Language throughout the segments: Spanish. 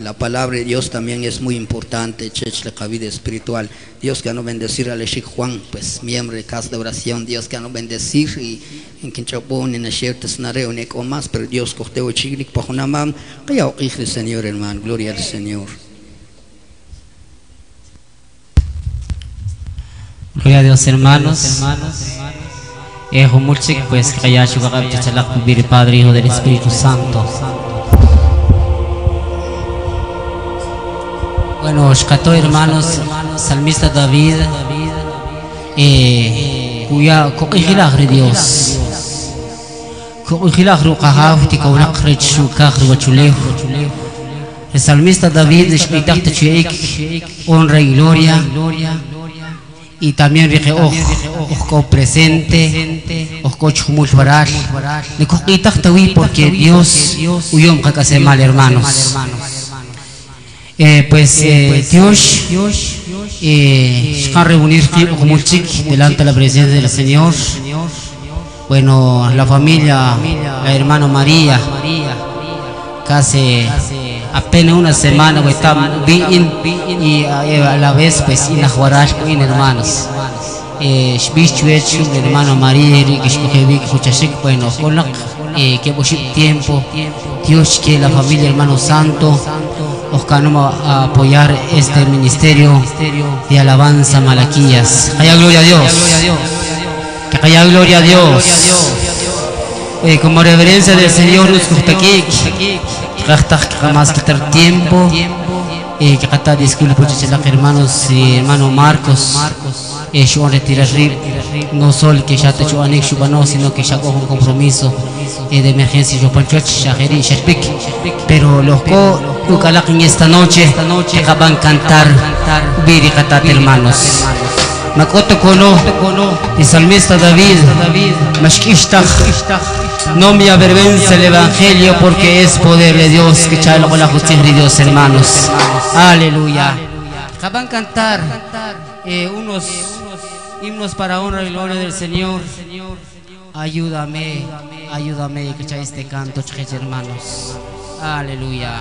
La palabra de Dios también es muy importante, chech la vida espiritual. Dios que nos bendecir a Leshik Juan, pues miembro de casa de oración. Dios que nos bendecir y en Quinchapón, en Ashirtes, Nareo, o más, pero Dios corteo chiglik, pajunamam, que ya Señor hermano, gloria al Señor. Gloria a Dios, hermanos. Eh, Humulchik, pues, que haya chugagab, chachalak, Padre, Hijo del Espíritu Santo. Bueno, Shkato, hermanos, salmista David, eh, cuya kokihilagre Dios. Kokihilagre ukahav, tika unakre chukagre wachulehu. El salmista David, Shkitak Chuek, honra y gloria. Y también dije, oh, oh, presente, oh, chumul baral. Le coquitak tawi porque Dios huyom kakase mal, hermanos. Eh, pues eh, Dios eh, a reunir como chic delante de la presencia del Señor. Bueno, la familia, la hermana María, casi apenas una semana pues, está bien y a la vez pues en la bien hermanos. Eh, hermano María, que escoge escucha bueno, con la que tiempo, Dios que la familia hermano santo vamos a apoyar este ministerio de alabanza Malaquías. Que haya gloria a Dios. Que haya gloria a Dios. Eh, como reverencia del Señor, quitar tiempo. Eh, que hasta disculpe por hermanos y hermano Marcos. Eh, yo retirar no solo que ya te hecho anexo, sino que ya cojo un compromiso de emergencia. Yo pancho pero los co en esta noche acaban cantar Birikatat hermanos Makoto kono y salmista David Mashkishtach no me avergüenza el evangelio porque es poder de Dios que chalo con la justicia de Dios hermanos. Aleluya. Acaban cantar eh, unos himnos para honra y gloria del Señor. Ayúdame ayúdame que este canto hermanos. Aleluya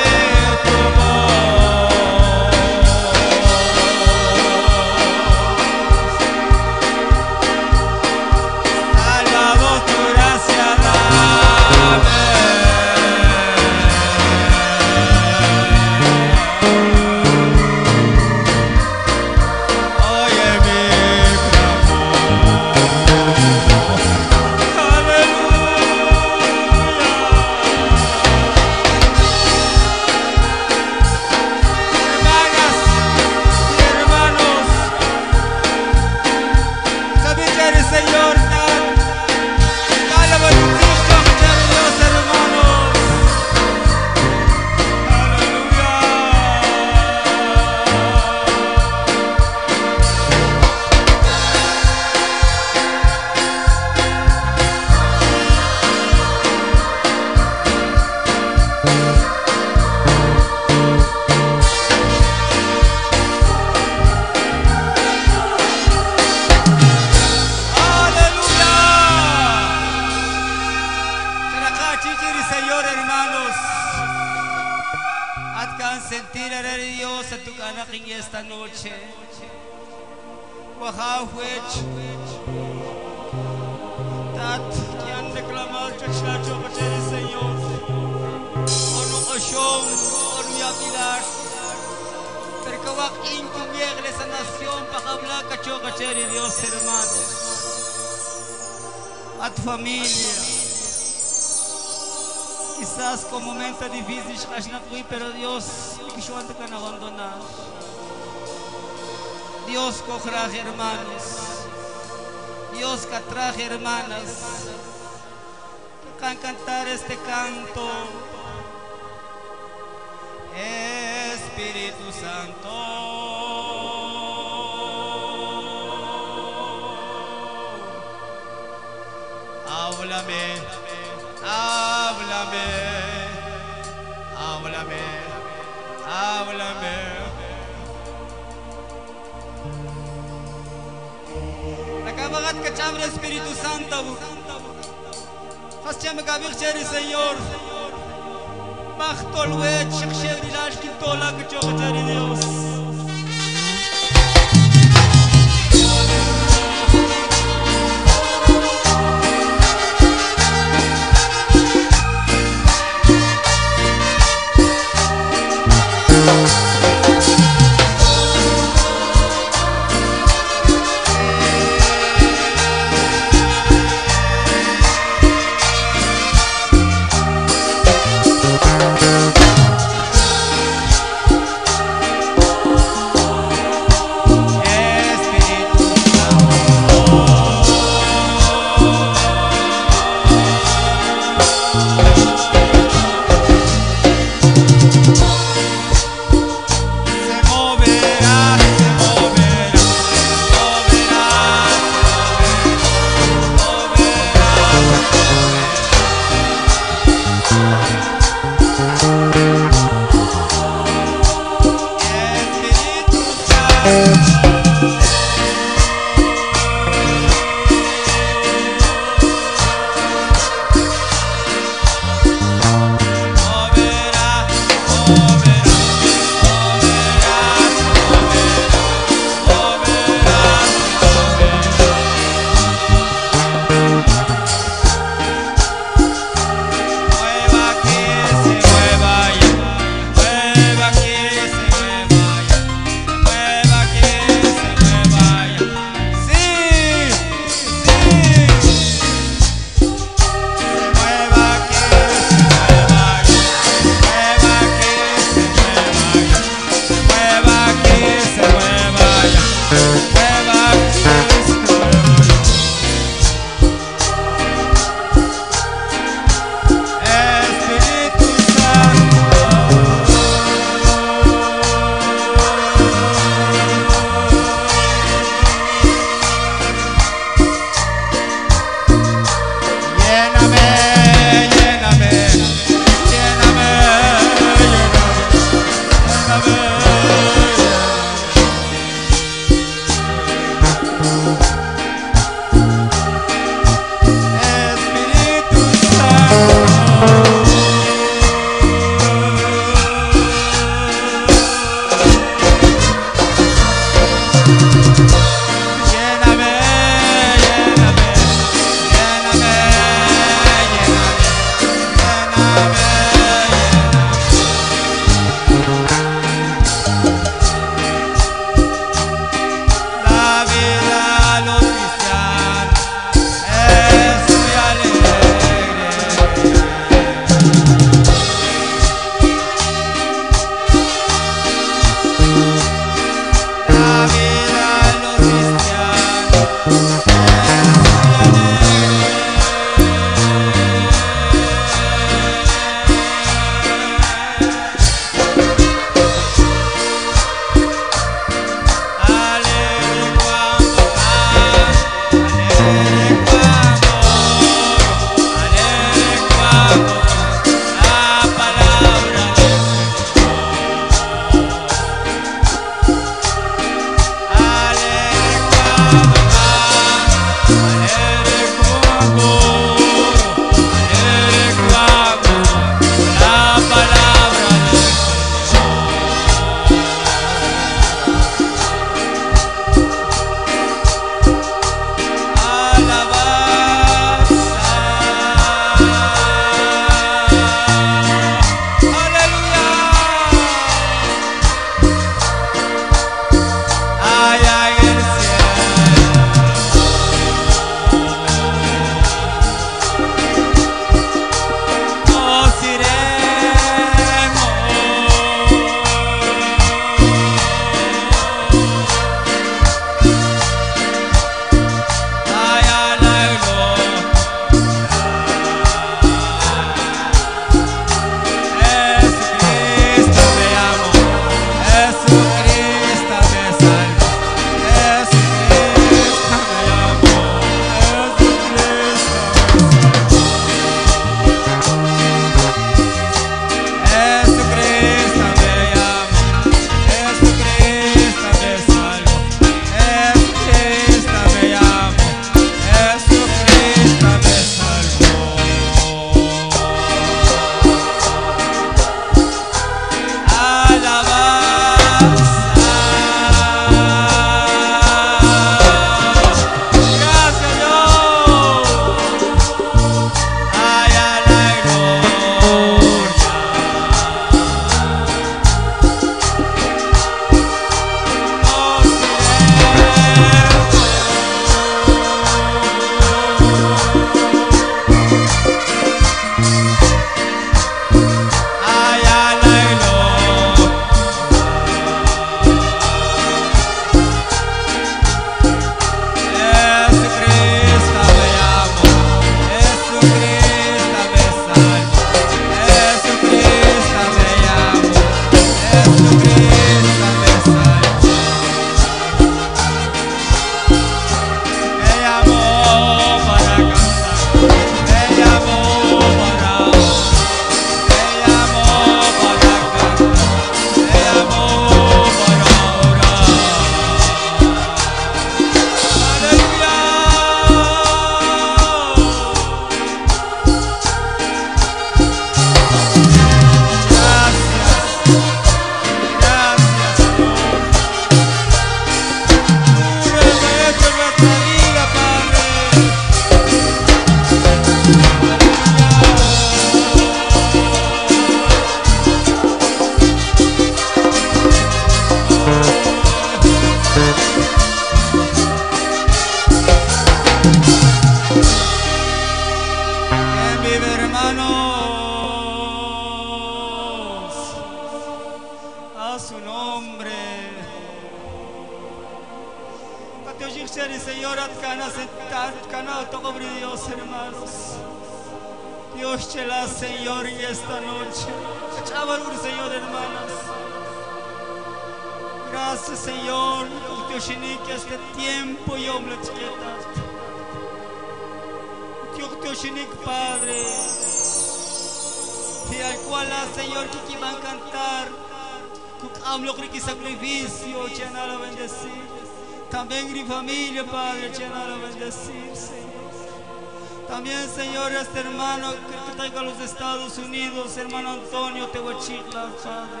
Unidos, hermano Antonio Tehuachitla, Padre.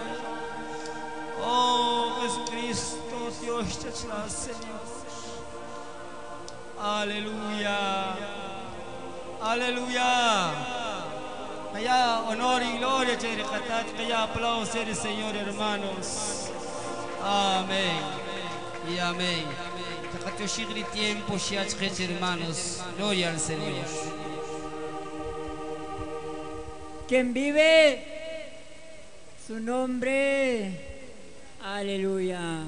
Oh, Jesucristo, Dios te da, Señor. Aleluya. Aleluya. Allá honor y gloria, que allá aplausos, Señor, hermanos. Amén. Y amén. Takatoshigri tiempo, hermanos. Gloria al Señor. Quien vive, su nombre, aleluya.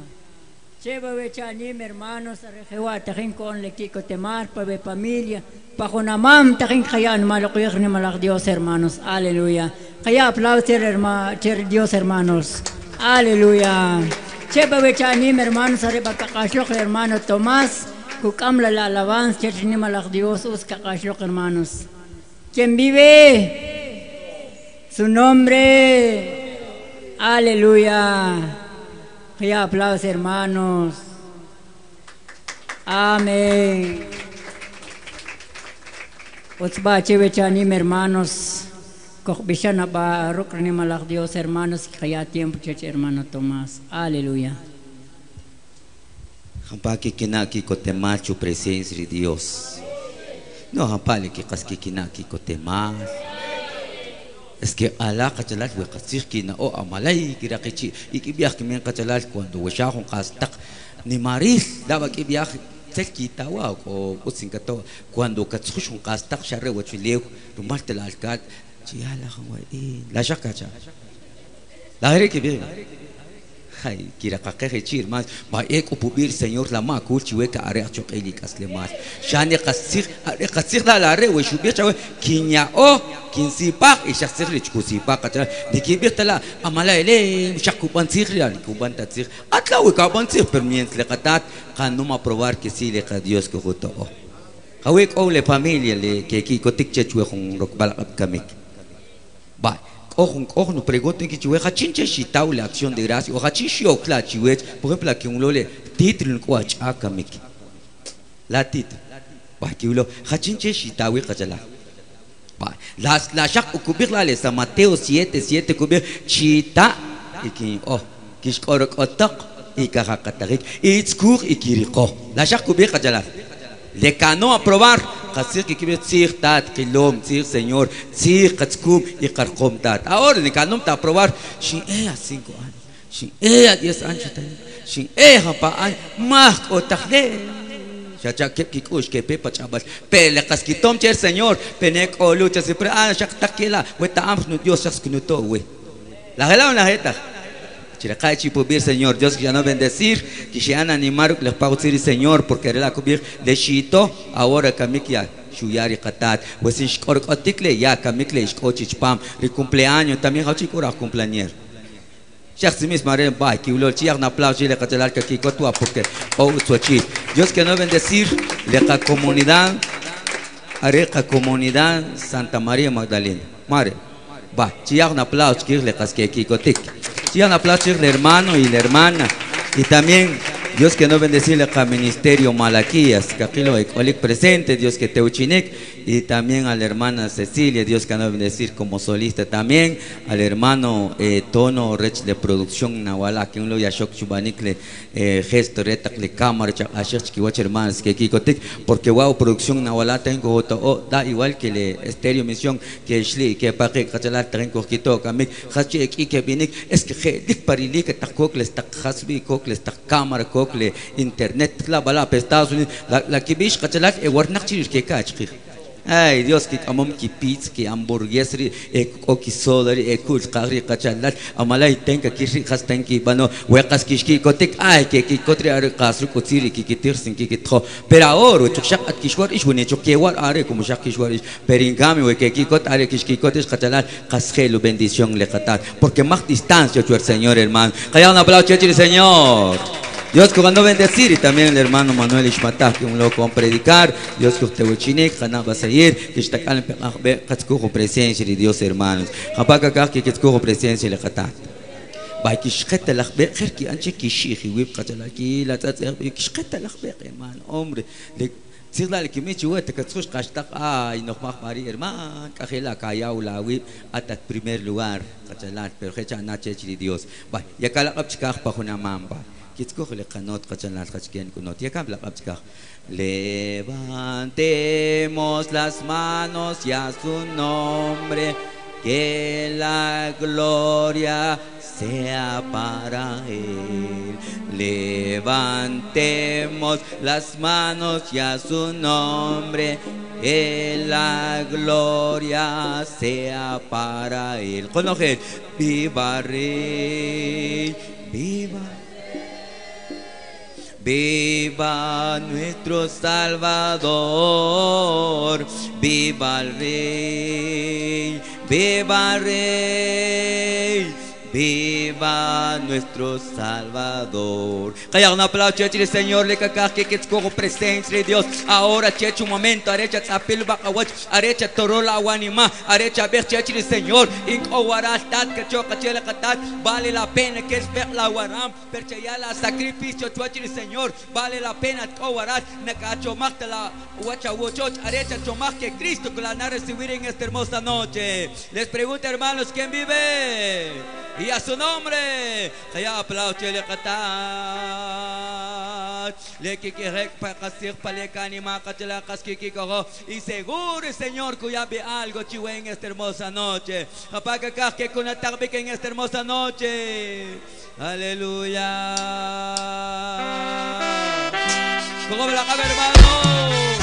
Cheva vechanim hermanos, arrejewa, tajin con le kiko temar, pa ve familia, pa jonamam, tajin kayan, malo kuyag ni malak Dios hermanos, aleluya. Kaya aplausos hermano, Dios hermanos, aleluya. Cheva vechanim hermanos, arriba kakashlok hermano Tomás, kukam la la alabanza, cher ni malak Dios, us hermanos. Quien vive, su nombre. Aleluya. Y aplausos, hermanos. Amén. Utsba chevechanim, hermanos. Kochbishana ba rukni malak Dios, hermanos. Kaya tiempo, church, hermano Tomás. Aleluya. Hampaki kinaki ko temacho presencia de Dios. No hampali ki kaski kinaki ko temas. Es que ala kachalat we kasir kina o amalay kira kichi ikibiyak kimen kachalat cuando washahon kastak ni maris daba kibiyak telkita wa ko usin kato cuando katsushun kastak sharre wachileu rumal telalkat chiala hawa e la shakacha la gere kibiyak hay kira kakhe chir mas ba ek upubir señor la ma kul chiwe ka are achok eli kasle mas. Shani qasir are qasir la la re we shubi chawe kinya o kin sipak i shaksir li chku sipak atra. Dikibir tala amala ele shakku bansir ya ku banta tsir. Atla we ka bansir permient le qatat kanum aprobar que si le dios ko goto o. Kawik o le familia le que ki kotik chechwe khong rokbal kamik. Ba ojo, ojo, no pregunten que hachinche shitau la acción de gracia, o hachishi o kla chiwe, por ejemplo, que un lole kwa chaka miki. La titro. Ba que ulo hachinche shitau y kachala. Ba la la shak ukubir la le sa Mateo 7 7 kubir chita y que oh kishkorok otak y kahakatarik y tskur y kiriko. La shak kubir kachala. לקענו הפרובר, חסיר כקיבל ציר דת, כלום, ציר סניור, ציר חצקום, יקרחום דת. האור, לקענו את הפרובר, שאיה סינקו אנ, שאיה יש אנ שתיים, שאיה הפען, מח או que pepa chabas. Pele casquitom cher señor. Penec o siempre. Ah, chac taquila. Weta no dios chasquinuto, we. La gela o la jeta. Señor, Dios no bendecir, han animar, les pago Señor, porque era la cubir de Shito, ahora kamikia, shuyari katat, pues in shkor kotikle, ya kamikle, shkochich pam, el cumpleaños, también hachikura cumpleaños. Cheikh Simis Maren Bay, que ulo chiar na aplauso le catalar que kikotua porque o suachi. Dios que no bendecir la comunidad areca comunidad Santa María Magdalena. Mare. Va, chiar na aplauso que le casque kikotik. Chiar na aplauso el hermano y la hermana. Y también Dios que no bendecirle al ministerio Malaquías, que aquí lo presente, Dios que te uchinek, y también a la hermana Cecilia, Dios que no bendecir como solista, también al hermano eh, Tono Rech de producción Nahuala, que un lo yashok chubanikle, eh, gesto retakle cámara, ashek chiquiwach hermanas, que kikotik, porque wow, producción Nahuala tengo otro, oh, da igual que le estéreo misión, que shli, que paque, kachalat, tengo quito, kamik, hachi, que binik, es que dik parili, que takokles, tak hasbi, kokles, tak cámara, kokle, internet, la bala, Estados Unidos, la, la kibish, kachalat, e warnak chir, que kachkir. Ay, Dios, que amom ki pizza, ki hamburguesri, e o ki sodari, e kul qagri qachalat, amalay tenka kishi khas tenki bano, huecas kishki kotik, ay, que ki kotri are qasru kotiri, ki kitirsin, ki kitjo. Pero ahora, chukshak at kishwar ish, wene chukwar are, como shak kishwar ish, pero que ki kot are kishki kotish qachalat, qasgelu bendición le qatar, porque más distancia, tu Señor, hermano. Calla un aplauso, Señor. Dios que cuando bendecir y también el hermano Manuel Ishmatah, que un loco a predicar, Dios que usted va a seguir, que está calme, que escojo presencia de Dios hermanos. Japaca caj que escojo presencia de Jatá. Baikishketa la jber, que anche kishiji, wip, katalaki, la tatsa, kishketa la jber, hermano, hombre, de צריך לה לכמית שהוא את הקצחוש קשתך אי נוכמח מרי הרמן ככה לה קהיה ולהוויב את את פרימר לואר חצלת פרחת שענת שיש לי דיוס ביי יקל אבצ'כך פחונה ממבה kunot levantemos las manos y a su nombre que la gloria sea para él levantemos las manos y a su nombre que la gloria sea para él viva rey viva Viva nuestro Salvador, viva el Rey, viva el Rey. Viva nuestro Salvador. Calla un aplauso, chechi, Señor, le cacas que escojo presencia de Dios. Ahora, chechi, un momento, arecha tzapil bakawach, arecha torola wanima, arecha ver chechi, Señor, in owarastat que choca chela catat, vale la pena que es ver la waram, perche ya la sacrificio, chechi, Señor, vale la pena que owaras, nakacho makta la wacha wochoch, arecha chomach que Cristo que la recibir en esta hermosa noche. Les pregunto, hermanos, ¿quién vive? Y a su nombre. Kaya aplauso le katat. Le kikirek pa kasir paleka ni makatila kaskikiko. Y seguro, Señor, cuya ve algo chiwe en esta hermosa noche. Apaga que con tarde en esta hermosa noche. Aleluya. ¿Cómo me la?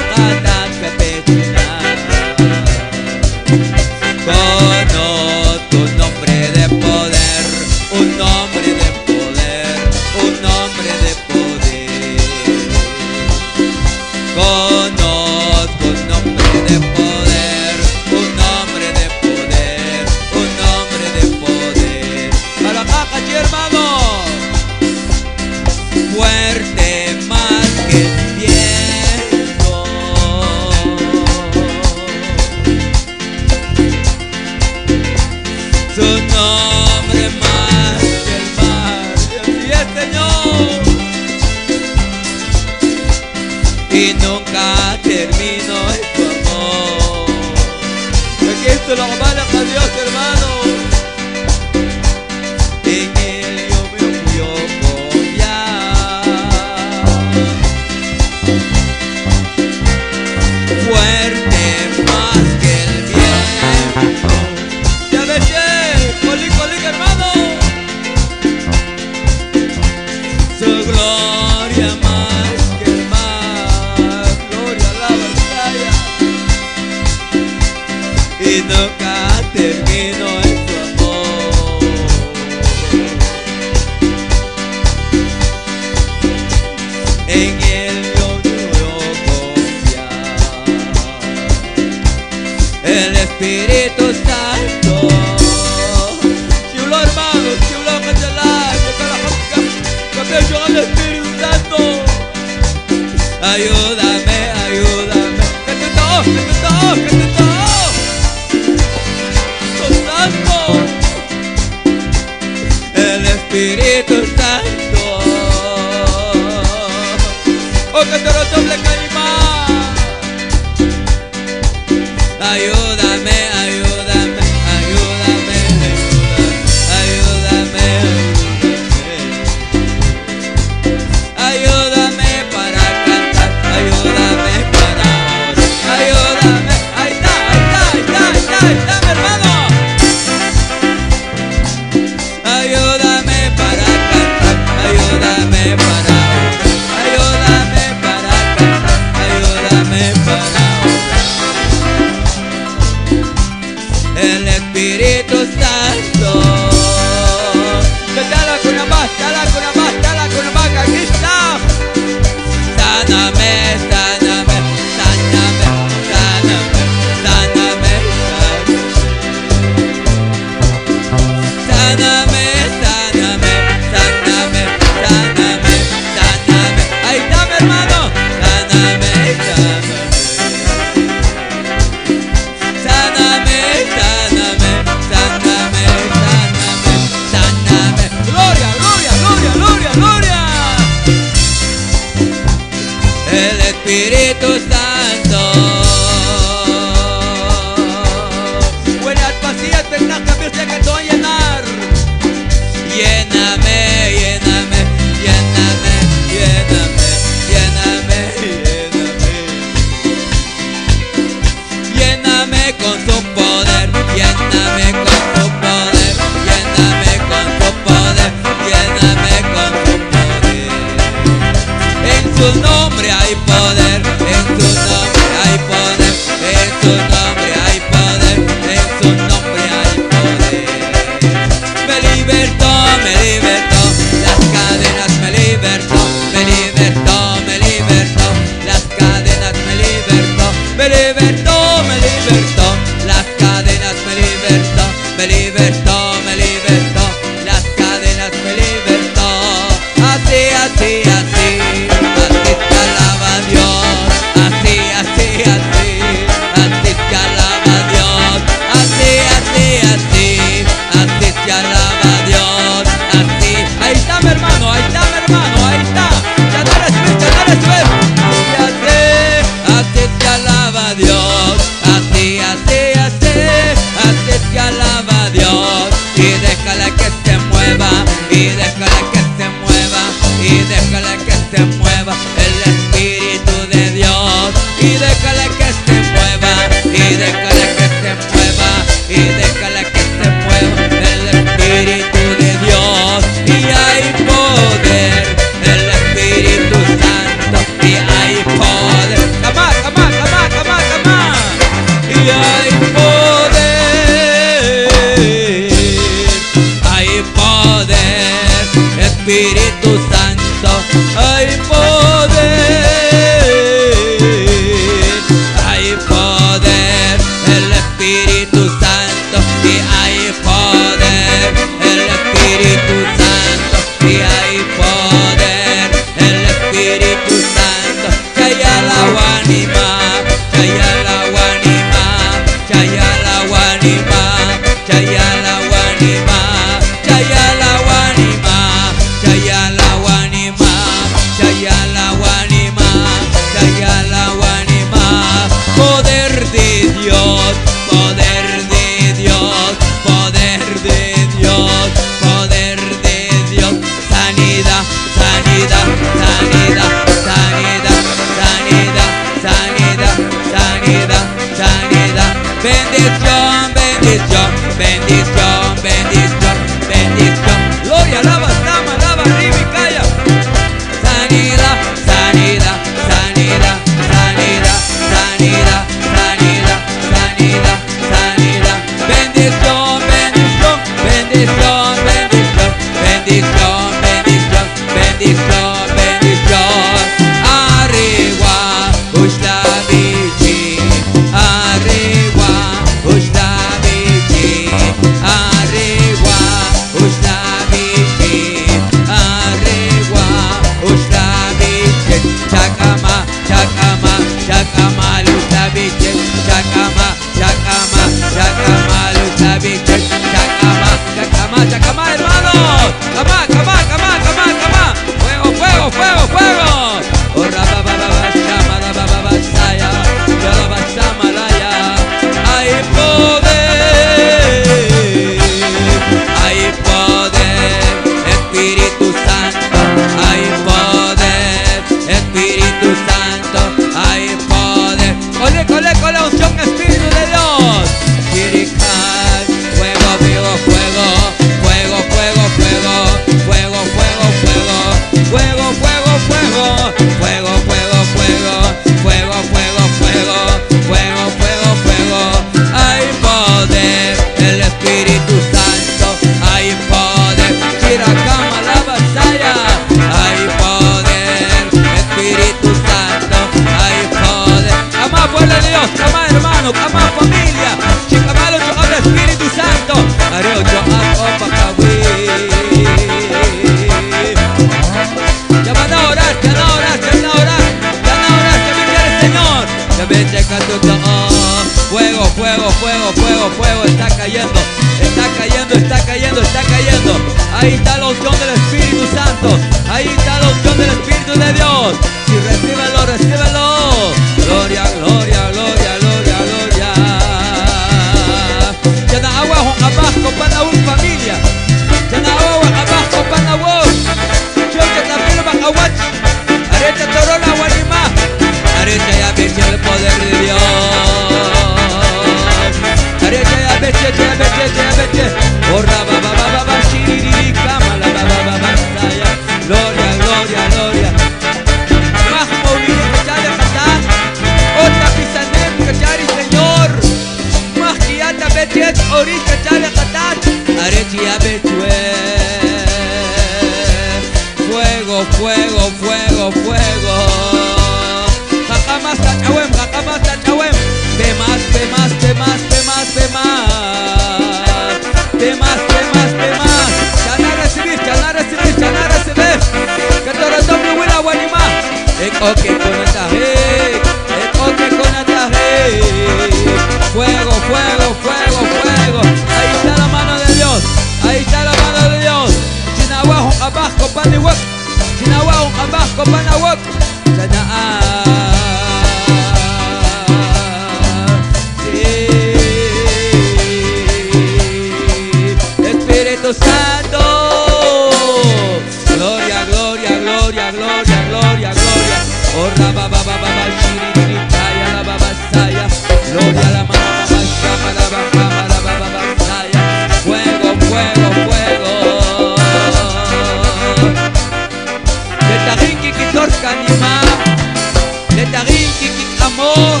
amor.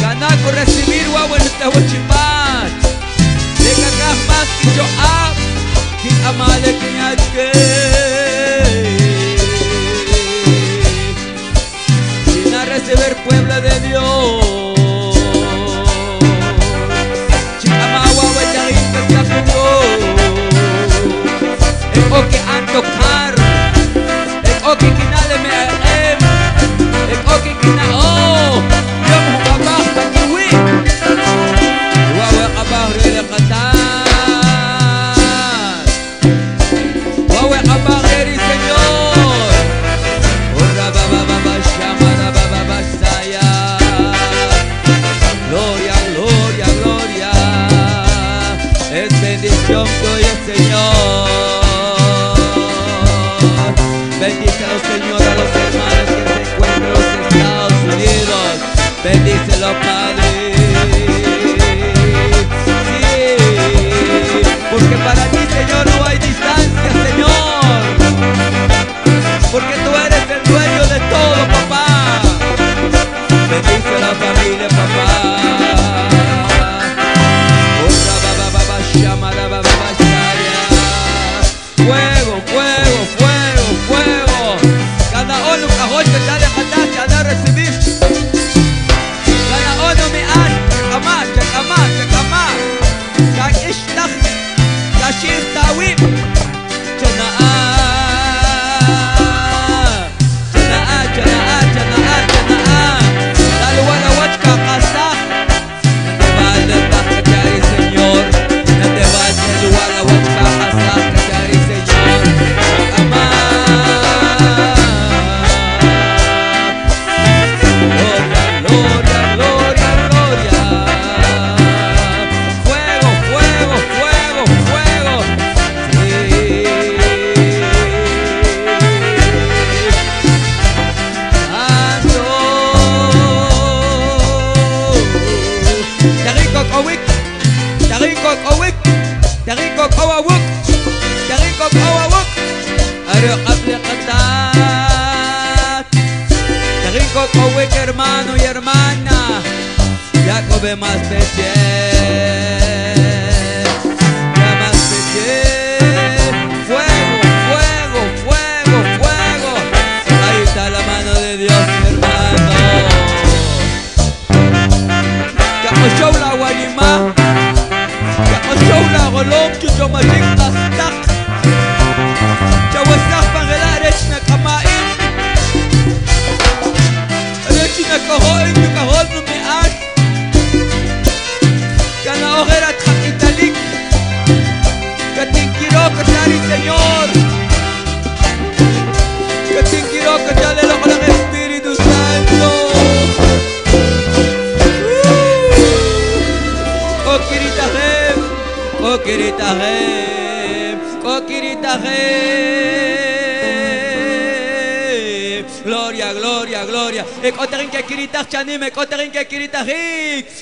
Canaco recibir guabuelta huachipat. De cacas más que yo ab. Y amale que ñaque. Sin a recibir puebla de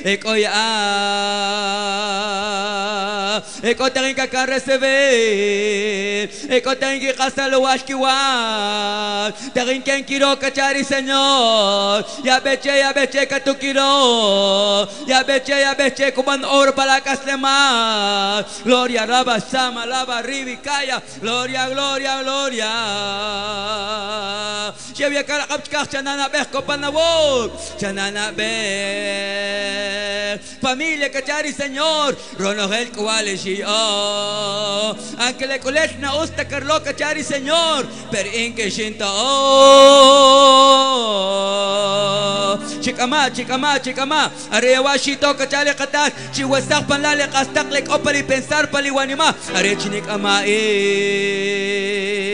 Ekoya. Ekoterin ke kan receber. Ekoterin ke kasalo washkiwan. Terin ken kiro kachari Señor. Ya beche, ya beche que tú quiero. Ya beche, ya beche kuman oro para kaslema. Gloria, lava, sama, lava, ribi, kaya. Gloria, gloria, gloria. chevia cara kapchkach chanana beh copanabol chanana beh. Familia cachari señor ronogel kuale shio aunque le colet na usta carlo cachari señor per inke shinta o chikama chikama chikama arewa shito cachale qatak chiwasaq panlale qastaq lek opali pensar pali wanima. Are chinik ama e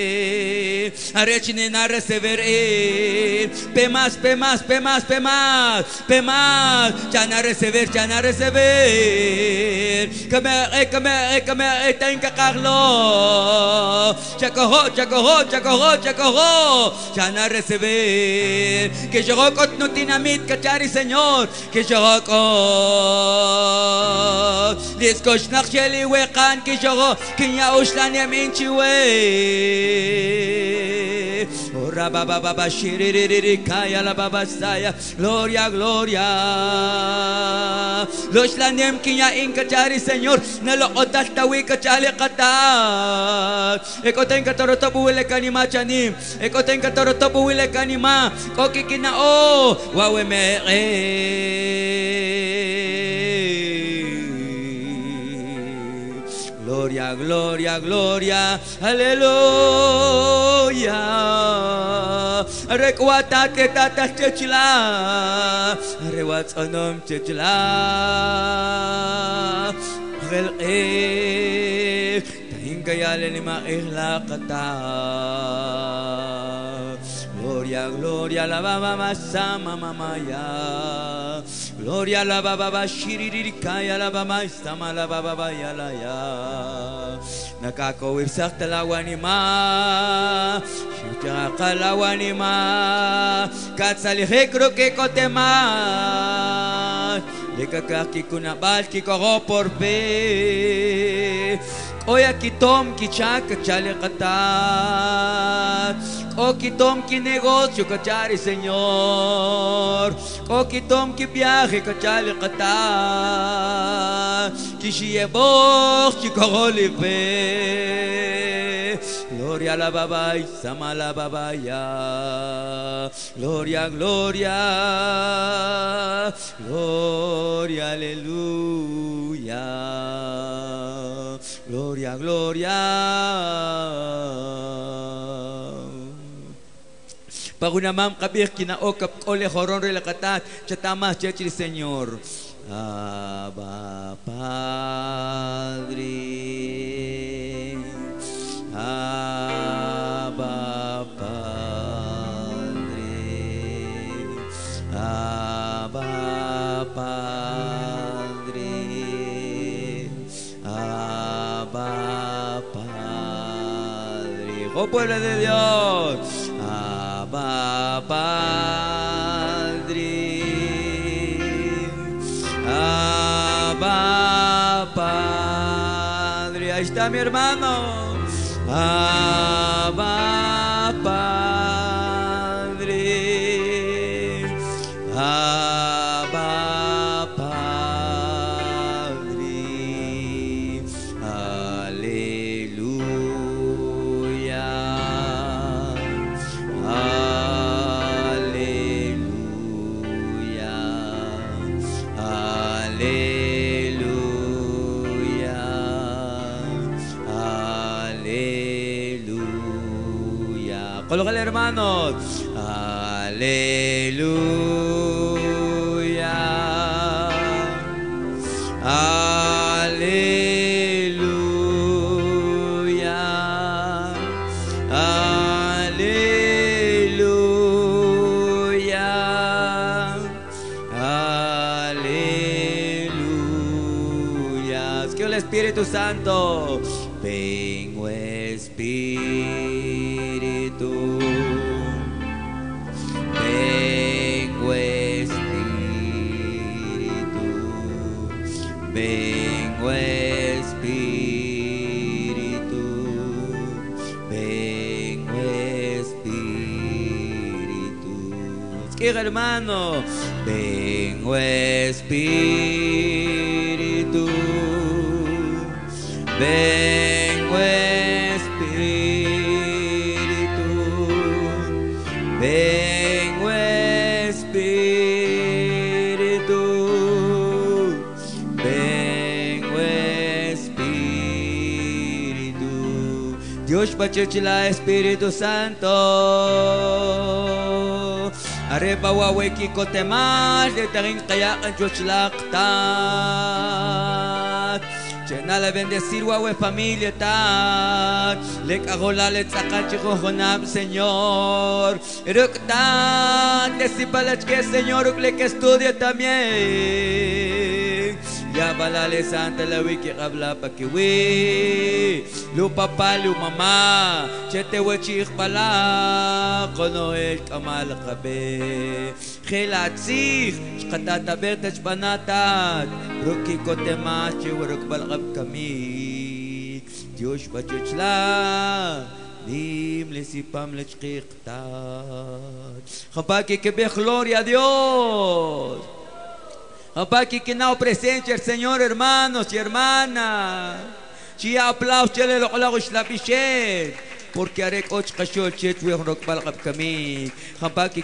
Are chine na receber eh. Pe más, pe más, pe más, pe más. Pe más. Chana receber, chana receber. Kame, eh, kame, eh, kame, eh, tenga Carlo. Chacojo, chacojo, chacojo, chacojo. Chana receber. Que yo con no dinamit kachari señor. Que yo con. Liskosh naksheli wekan que yo. Que ya uslan yamin chiwe. Ora baba baba shiririri kaya la baba saya. Gloria, gloria. Los lanem kinya in kachari señor. Nalo otas tawi kachali katat. Eko ten katoro topu wile kanima chanim. Eko ten katoro topu wile kanima. Koki kina o. Wawe me Gloria, gloria, gloria, aleluya. Rekwata ke tata chechla, rewat onom chechla. Gel eh, tahingayale ni maihla kata. Gloria, gloria, la baba masama mamaya. Gloria, la baba bashiririkaya, la baba istama, la baba bayala ya. Nakakawir sa talawa ni ma. Shitya kalawa ni ma. Katsalihik ruki ko tema. Likakaki kunabal kiko por pe. Oya kitom kichak chale katat. O kitom ki negosyo kachari señor. O kitom ki viaje kachale katat. Kishiyebok chikogolipe. Gloria la baba y sama la baba ya. Gloria, gloria. Gloria, aleluya. Gloria, gloria. Pagunamam kabir kinaokap kole horon relakatat. Chatama chechil Señor. Abba Padre. Padre. Padre. Padre. Oh pueblo de Dios. Abba Padre. Abba Padre. Ahí está mi hermano. Abba Santo. Vengo Espíritu. Vengo Espíritu. Vengo Espíritu. Vengo Espíritu. Es que hermano. Vengo Espíritu. Ven, oh Espíritu. Ven, oh Espíritu. Ven, oh Espíritu. Dios pachachila Espíritu Santo. Areba waweki ko temas de tarin kaya kan Dios laktat. Llena la bendecir wawe familia agola le tsakat chiko honam Señor. Ruktan desipalach que Señor uk que estudia también. Ya balale santa la wiki kabla pakiwi. Lupa pa lumama. Chete wachik pala. Kono el kamal kabe. Khilatsik. Shkatata bertach banatat. Ruki kotemas chiwaruk balakab kami. Dios bachuchla. Dim lesipam lechkiktat. Kapag kebe gloria a Dios. Papá, que que não presente el Señor, hermanos y hermanas. Porque haré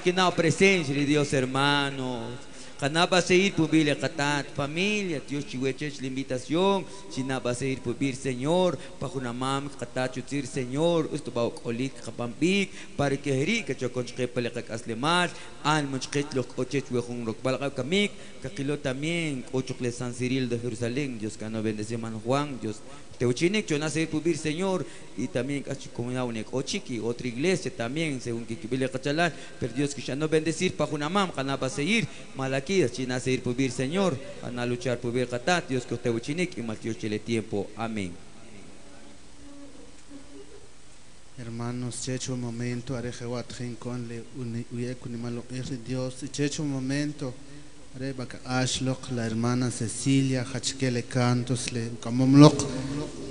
que não presente de Dios, hermanos. Canaba se ir por vir catat familia, Dios chihueches la invitación, si naba se ir por vir Señor, para una mam catat chutir Señor, esto va olit kapampik, para que heri que yo conche pele kaslemas, an muchket lo coches we hung rock balap kamik, kakilo también, ocho de San Cyril de Jerusalén, Dios que no bendice Juan, Dios Teuchinik, yo nace por vir Señor, y también cachi comunidad unek, o chiqui, otra iglesia también, según que kibile kachalar, pero Dios que ya no bendecir para una mam, canaba seguir, malaquías, si nace ir por vir Señor, a luchar por vir katat, Dios que usted uchinik, y Dios chile tiempo, amén. Hermanos, checho un momento, arejewat le uyekunimalok Dios, checho un momento, arebaka ashlok, la hermana Cecilia, hachkele cantos, le kamomlok,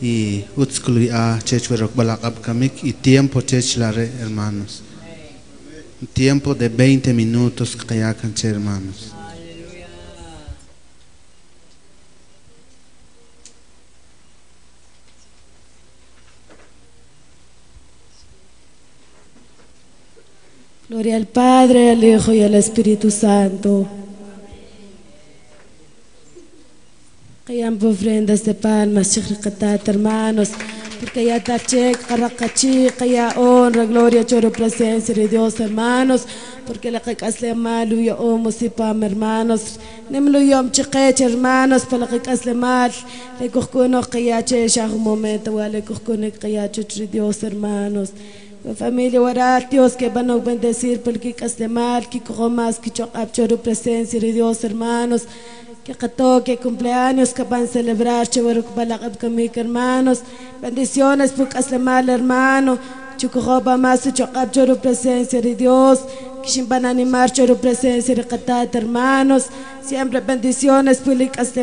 y utskului a checho erok balakab kamik, y tiempo chech la re, hermanos. Un tiempo de 20 minutos, che hermanos. Gloria al Padre, al Hijo y al Espíritu Santo. Qiyam ofrendas de palmas, chicricatat, hermanos, porque ya tache, carracachi, ya honra, gloria, choro, presencia de Dios, hermanos, porque la que casle mal, ya homo, si pam, hermanos, nemlo yom chiquech, hermanos, para la que casle mal, le cojuno, que ya un momento, le cojuno, que ya che, Dios, hermanos. Familia, orar Dios que van a bendecir porque casle mal, que cojo más, que choca, choro, presencia de Dios, hermanos que cato, que cumpleaños que van a celebrar, kami hermanos, bendiciones por mal hermano, chukujoba más chokab choro presencia de Dios, que van a animar choro presencia de catat hermanos, siempre bendiciones por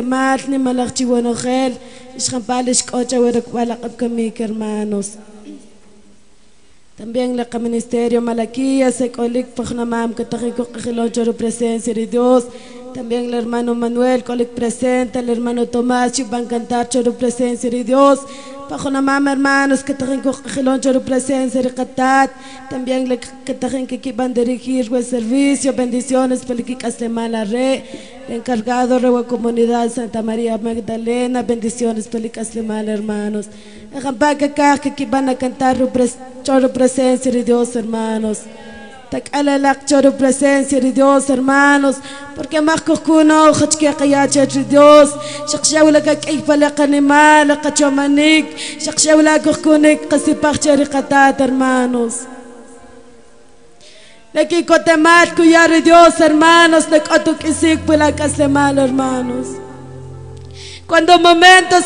mal, ni malak chiwanogel, ishampalish balakab kami hermanos. También la ministerio Malaquía, se colic Pajnamam, que Choro presencia de Dios. También el hermano Manuel, colic presente, el hermano Tomás, van a cantar Choro presencia de Dios. Pajnamam, hermanos, que tajico Cajilón Choro presencia de Catat. También le que tajico que van a dirigir el servicio. Bendiciones, Pelicicas de Malarre. El encargado de la comunidad Santa María Magdalena. Bendiciones, Pelicas de Mal, hermanos. Ejampaca caja que van a cantar choro presencia de Dios, hermanos. Takalak choro presencia de Dios, hermanos. Porque más cocuno, hachke kayacha de Dios. Shakshawla ka kaifa la kanima, la kachomanik. Shakshawla cocunik kasipach charikatat, hermanos. Laki kotemat kuyari Dios, hermanos. Lekotuk isik pula kaslemal, hermanos. Cuando momentos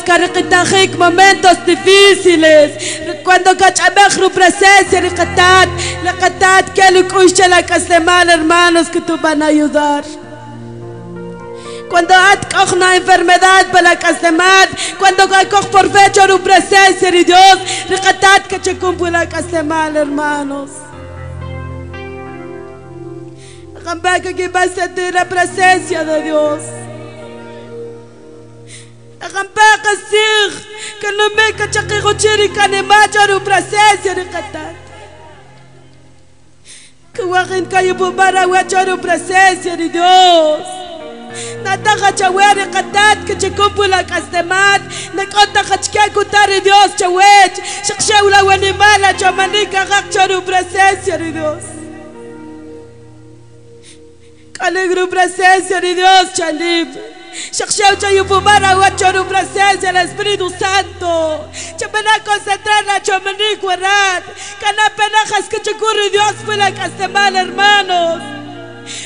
momentos difíciles, cuando cachabej tu presencia, ricatat, la catat, que cucha la caslemal, hermanos, que tú van a ayudar. Cuando hay una enfermedad para la caslemal, cuando hay por fecha tu presencia de Dios, ricatat, que te cumpla la caslemal, hermanos. Akambaga que va a sentir la presencia de Dios. Akambaga sig que no me cachaqui gochiri kanemacha la presencia de Qatar. Que wakin kayo pumara wacha la presencia de Dios. Nataka chawere qatat que chikumpula kastemat nakota kachkia kutari Dios chawech shakshaula wanimala chamanika kakcharu presencia de Dios. Alegro presencia de Dios, Chalib. Shakshau chayupumara wachoru presencia del Espíritu Santo. Chamana concentrar la chamaní cuarat. Cana penajas que chacurri Dios fue la semana, hermanos.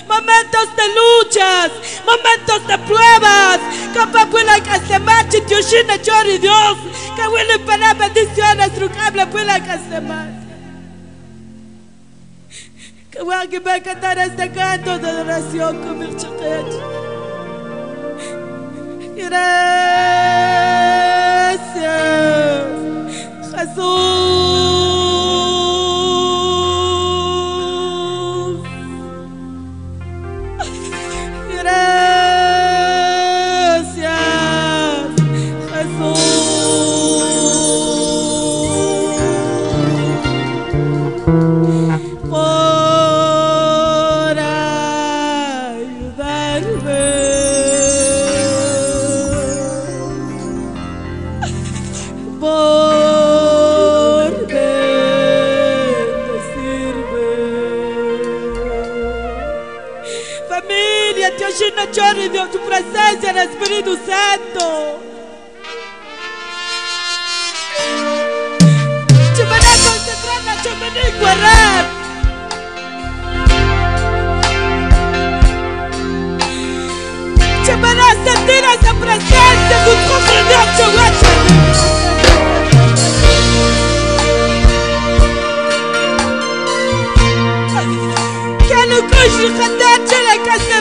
Momentos de luchas, momentos de pruebas. Capa fue la semana, chitiushina chori Dios. Que huele bendiciones, trucable fue la semana. Que voy a cantar este canto de adoración con mi chiquet. Gracias, Jesús. Divino giorni di tu presenza nel Spirito Santo. Ci vede concentrata, ci vede guerrare. Ci vede sentire la presenza, tu comprenderai ciò che c'è. Can you crush the Khatat till I cast the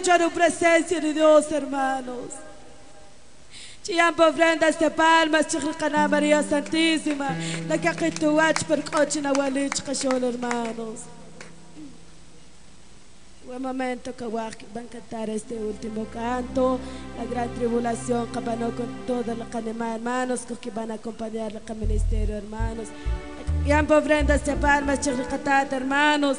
Choro presencia de Dios, hermanos. Chiampo ofrendas de palmas, chiquicana María Santísima. La que quituach per cochina walich kashol, hermanos. Buen momento que van a cantar este último canto, la gran tribulación que van con todos los demás hermanos que van a acompañar el ministerio, hermanos. Han ofrendas de palmas, chiquicatat, hermanos.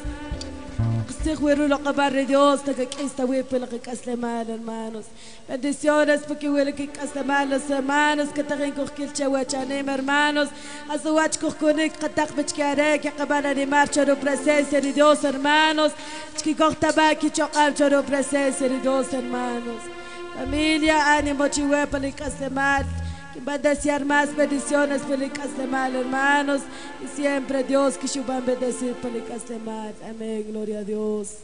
Fueron los que Dios, que esta huepa la que caslemal, hermanos. Bendiciones porque huele que caslemal los hermanos que tengan que chahuachanem, hermanos. A su wach kukunik katak bechkiare que acaban de animar choro presencia de Dios, hermanos. Que cortaba que chocam choro presencia de Dios, hermanos. Familia, ánimo chihuepa le caslemal. Que va a desear más bendiciones por el caslemal, hermanos. Y siempre Dios que a bendecir por el. Amén, gloria a Dios.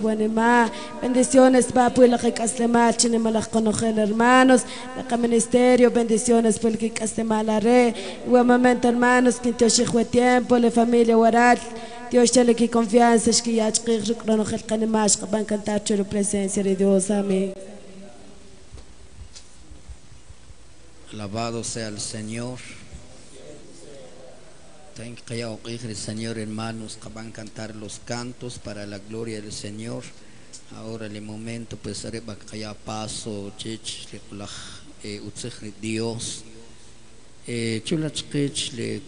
Guanema. Bendiciones, papu, y la chinemalaj, conojel, hermanos. La ministerio, bendiciones, por el que castemar la re. Guamamente, hermanos, que fue tiempo, la familia Warat. Dios te que confianza, es que ya chiquir, cronojel, canemash, que van a cantar tu presencia de Dios. Amén. Alabado sea el Señor. Ten que ya oír, Señor, hermanos, que van a cantar los cantos para la gloria del Señor. Ahora el momento, pues, arriba que ya paso, chich, le kulach, eh, utzich, Dios. Eh, chula chich, le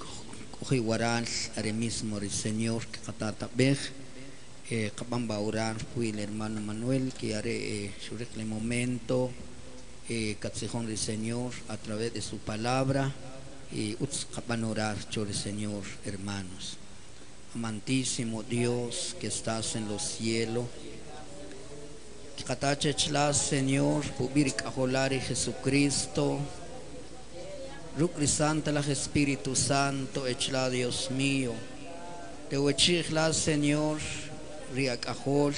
coge waral, are mismo el Señor, que catata bej. Eh, orar, fui el hermano Manuel, que haré, eh, shurek el momento eh, Catzejón del Señor a través de su palabra y van a orar Señor, hermanos. Amantísimo Dios que estás en los cielos. Katachechla, Señor, Pubir Cajolari Jesucristo. Rukri Santa la Espíritu Santo, echla Dios mío. Te huechigla, Señor, Riacajol.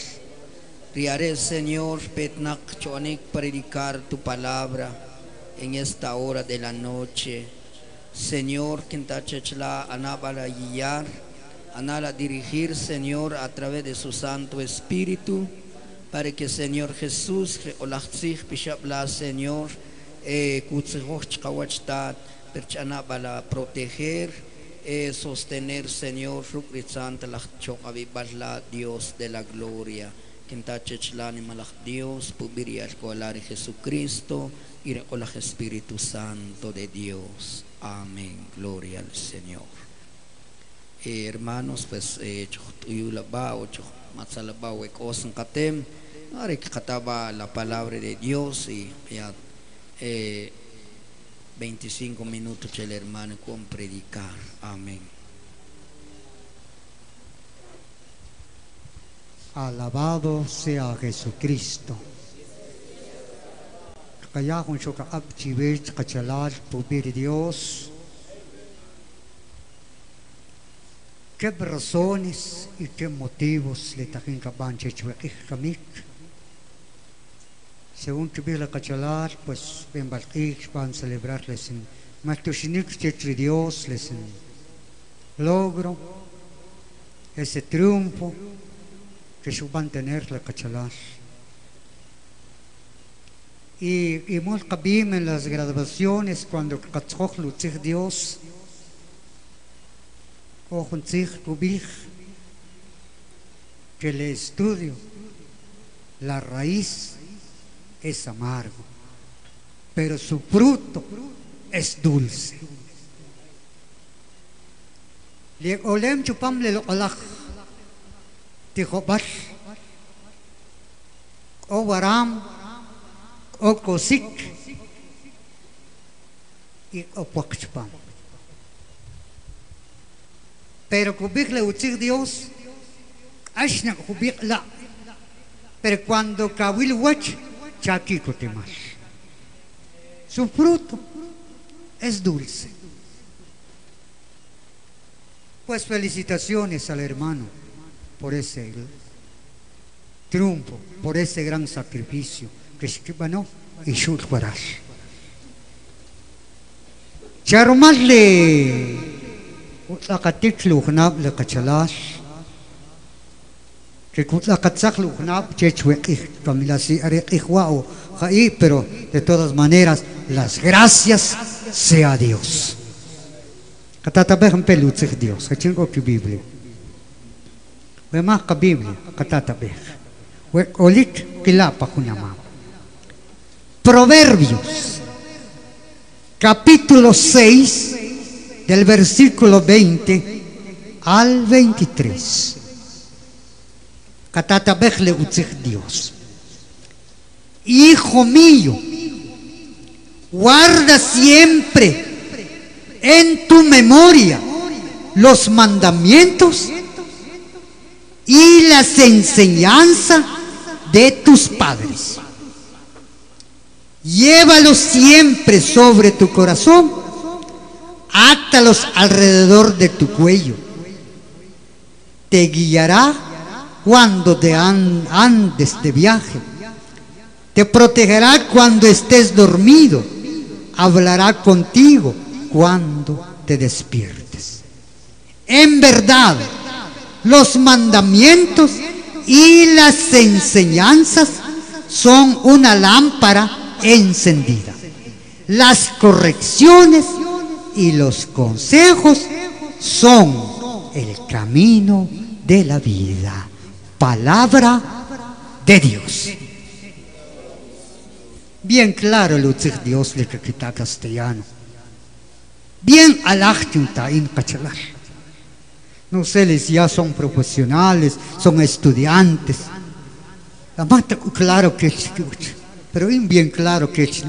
Riaré, Señor, Petnak Choanik, predicar tu palabra en esta hora de la noche. Señor, Quintachechla, Anabala guiar, Anala dirigir, Señor, a través de su Santo Espíritu, para que, Señor Jesús, Olachzich, Pishabla, Señor, eh, Kutzihoch, Kawachtat, Perchanabala, proteger, eh, sostener, Señor, Rukritzanta, Lachokavibala, Dios de la gloria. Quintachechlani malach Dios, pubirias colar Jesucristo, el Espíritu Santo de Dios. Amén. Gloria al Señor. Eh, hermanos, pues, eh, yulabao, matsalabao, ekosan katem, ahora que cataba la palabra de Dios y ya, eh, 25 minutos el hermano con predicar. Amén. Alabado sea Jesucristo. Kaya kung siya kaabchibit kachalar pubir Dios. ¿Qué razones y qué motivos le tajín kaban chechuekik kamik? Según que la cachalar, pues ven balkik van a celebrar lesen. Matushinik chechri Dios lesen. Logro ese triunfo que se van a tener la cachalar. Y, y muy cabim en las graduaciones cuando katzok lutzig Dios, o juntzig rubig, que el estudio, la raíz es amargo, pero su fruto es dulce. Le olem chupam le lo alach tijobar o waram o kosik y o puakchpam pero kubik le uchig Dios ashna kubik la. Pero cuando kawil wach chaki kotemas su fruto es dulce. Pues felicitaciones al hermano por ese triunfo, por ese gran sacrificio que se ganó y su corazón. Charmarle utakatik luhnab le kachalas que kutlakatsak luhnab chechwek kamilasi arek ihwao jai pero de todas maneras las gracias sea Dios. Katatabeh pelutzig Dios, hachingo ki Biblia. Wema ka Biblia, katatabeh. We olik kilapa kunama. Proverbios, capítulo 6, del versículo 20 al 23. Katatabeh le utzig Dios. Hijo mío, guarda siempre en tu memoria los mandamientos y las enseñanzas de tus padres. Llévalos siempre sobre tu corazón, átalos alrededor de tu cuello. Te guiará cuando te an- andes de viaje. Te protegerá cuando estés dormido. Hablará contigo cuando te despiertes. En verdad, los mandamientos y las enseñanzas son una lámpara encendida. Las correcciones y los consejos son el camino de la vida. Palabra de Dios. Bien claro lo dice Dios le quita castellano. Bien alachtunta in cachalar. No sé, les ya son profesionales, son estudiantes. Claro que in bien claro que es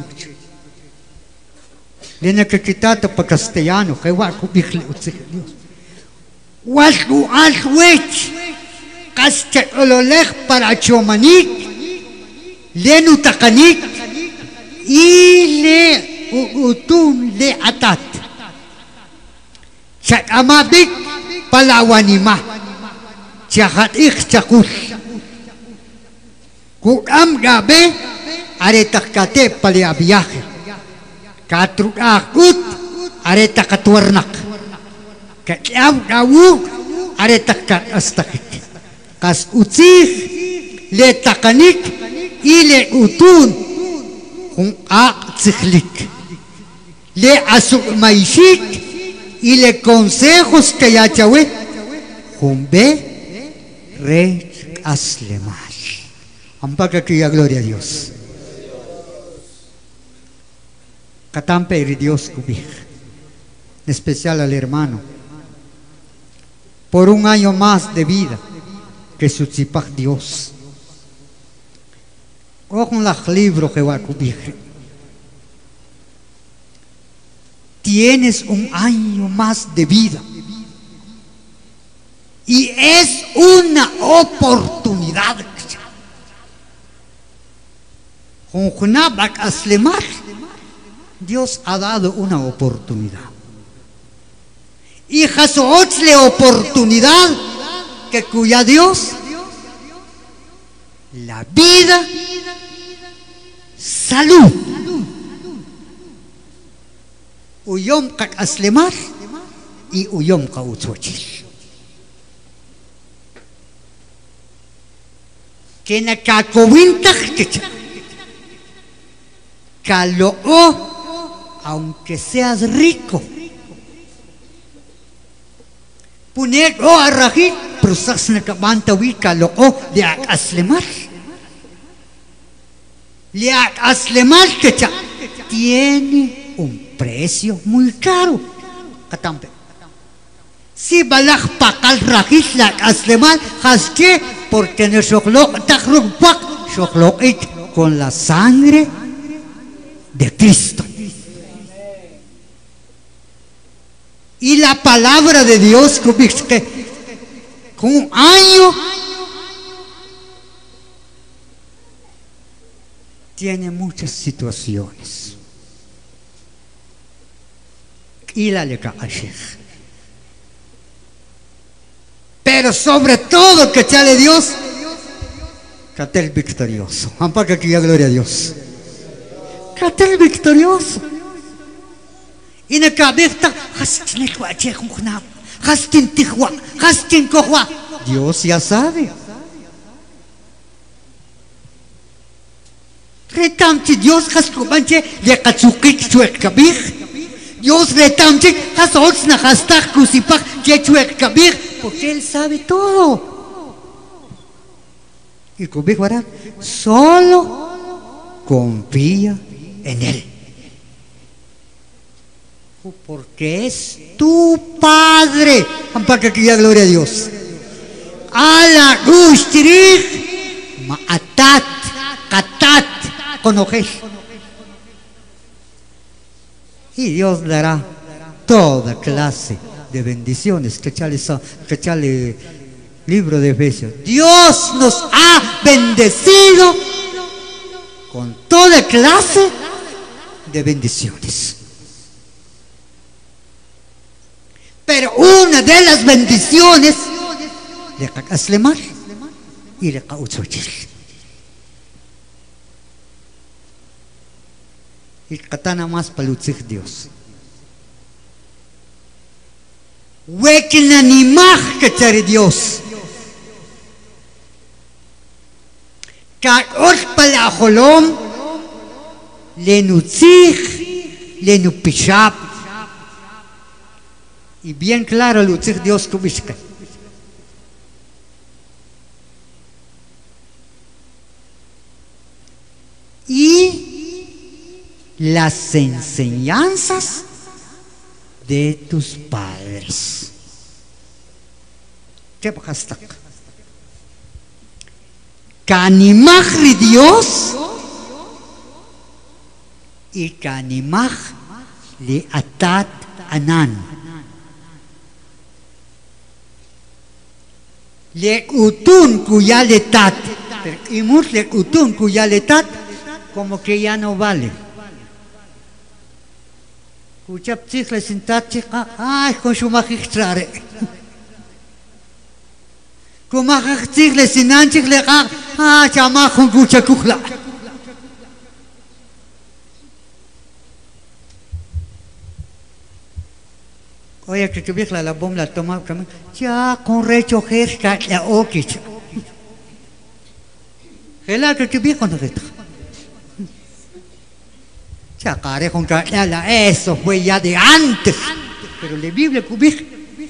Lena que quitata para castellano, que va a cubrirle Dios. Walgu alwech, caste ololech para chomanik, lenu takanik, y le utun le atat. Chat amabik palawanima, chahat ik chakul. Kukam gabe, aretakate pali abiyahe. Katruk akut, areta katwarnak. Kaya dawu, areta kat astakik. Kas utsih, le takanik, ile utun, kung a tsiklik. Le asuk maishik, ile consejos que ya be, re aslemal. Ampaka kaya gloria a Dios. Catampe y Dios. En especial al hermano. Por un año más de vida que su Dios. Ojo la libro que va. Tienes un año más de vida. Y es una oportunidad. Con Junabak Aslemar. Dios ha dado una oportunidad. Y le oportunidad que cuya Dios la vida, salud. Uyom kak aslemar y uyom ka. Que nakakawintak que caloo aunque seas rico. Puner o arrajit, prusas na kabanta wika lo o liak aslemar. Liak aslemar que cha tiene un precio muy caro. Katampe. Si balak pakal rajit liak aslemar, haske porque no shoklok takruk pak shoklok it con la sangre de Cristo. Y la palabra de Dios que con un año tiene muchas situaciones. Y la Pero sobre todo que chale Dios, catel victorioso. Ampaka que gloria a Dios. Catel victorioso. Hastin kohwa. Dios ya sabe. Dios le katsukik chuek. Dios retamti has otsna hastak kusipak chuek kabir, porque él sabe todo. Y kubik wara, solo confía en él porque es tu Padre. Ampaka que gloria a Dios. Ala gustrich maatat katat conojes. Y Dios dará toda clase de bendiciones. Que chale, que chale libro de Efesios. Dios nos ha bendecido con toda clase de bendiciones. Pero una de las bendiciones de Aslemar y le cauchochil. Y katana más palutzig Dios. Wekin animaj que tere Dios. Lenutzig lenupishap. Y bien claro lutzig Dios kubishka. y las enseñanzas de tus padres. ¿Qué pasa? Canimaj Dios y Canimaj le atat anan. Le utun cuya letat. Y mus le utun cuya letat como que ya no vale. Kuchap chikle sintat chika, ay, con su magistrare. Kumakak chikle sinan chikle ka, ah, chama con Oye, que tuviera la la bomba la toma, ya con recho jerka la okich. Hela que tuviera con recho. Chacaré contra la eso fue ya de antes. Pero la Biblia cubija,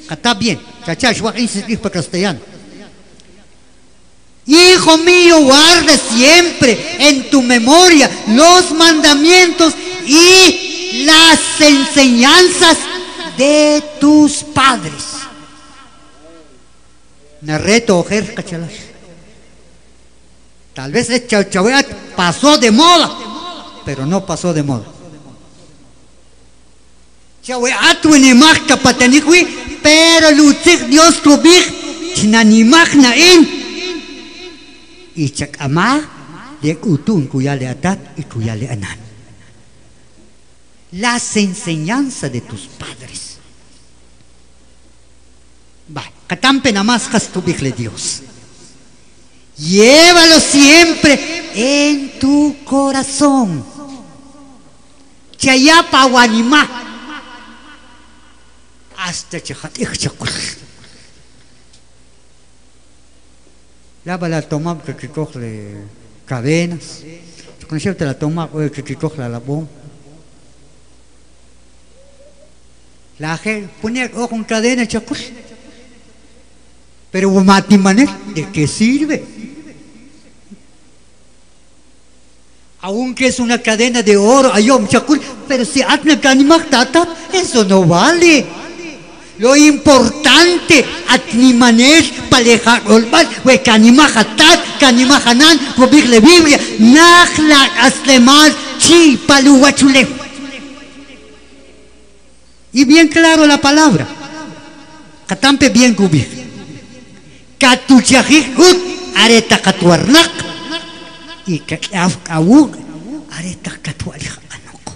está bien. Chachach, voy a para castellano. Hijo mío, guarda siempre en tu memoria los mandamientos y las enseñanzas de tus padres. Narreto ojer cachalas. Tal vez el chauchahueat pasó de moda pero no pasó de moda. Chawe atwene makta patanikwi, pero lutik Dios tubik, chinanimag na in. Y chak ama, de utun kuyale atat y kuyale anan. Las enseñanzas de tus padres. Va, katampe namás tubikle Dios. Llévalo siempre en tu corazón. Chayapa wanima. Hasta chajat ichakul. La toma que coge cadenas. Concepto la toma que coge la labón. La gente pone en cadena chacul. Pero matimanel, ¿de qué sirve? aunque es una cadena de oro, ayom chakul, pero si atna kanimach tatat, eso no vale. Lo importante, atnimanesh, paleja olbal, we kanimach atat, kanimach anan, kubik la Biblia, nachla aslemal, chi, paluachule. Y bien claro la palabra. Katampe bien kubik. Katuchajik ut, areta katuarnak, y aún areta anoko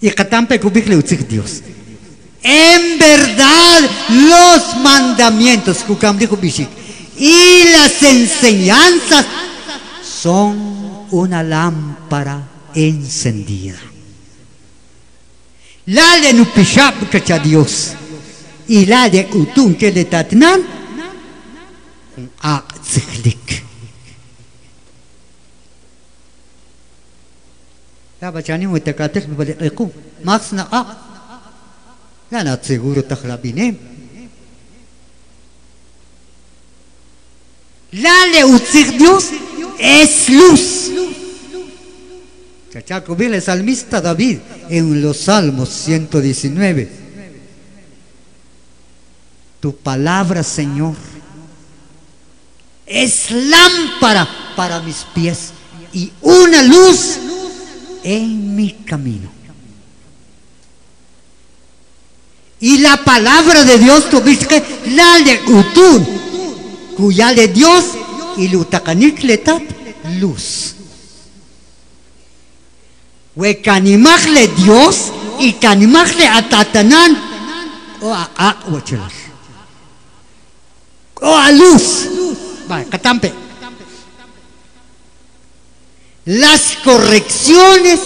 y catampe cubikle utzik Dios. En verdad los mandamientos kukam dijo bishik y las enseñanzas son una lámpara encendida. La de nupishap kacha Dios y la ilade utun kele tatnan aq tziklik. Ya bachani mutakatik baliqiku max na aq la na seguro tahlabinem. La le utzik Dios es luz. Chachaco, vi el salmista David en los Salmos 119. Tu palabra, Señor, es lámpara para mis pies y una luz en mi camino. Y la palabra de Dios tuviste la de Utun, cuya de Dios y lutakanik luz. Dios y kanimachle atatanan o a a wachelas. o a luz. Va, catampe. Las correcciones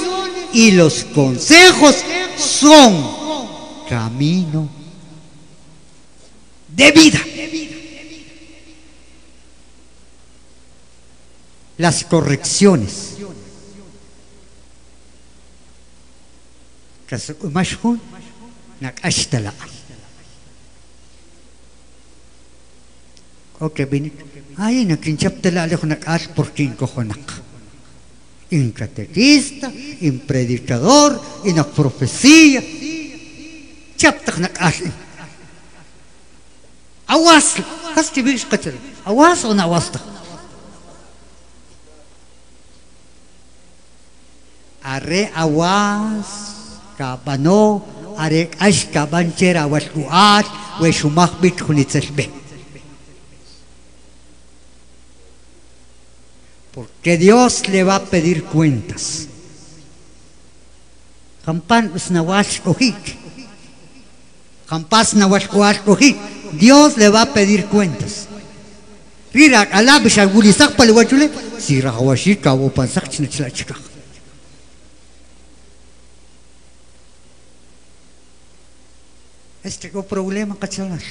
y los consejos son camino de vida. Las correcciones. Ok, bini. Ay, na kinchap telalik na as por cinco jonak. In catequista, in predicador, in a profecía. Chaptak na as. Awas, has ti bis kater. Awas o na awas tak. Are awas, kabano, are ashkabancher awas luat, we shumach bit kunitzesh bek. Porque Dios le va a pedir cuentas. Nawash ohik. Dios le va a pedir cuentas. Rira ala bishagulisak palwachule. Si rahawashik kawo pansak chinachlachika. Este é o problema, Kachalar.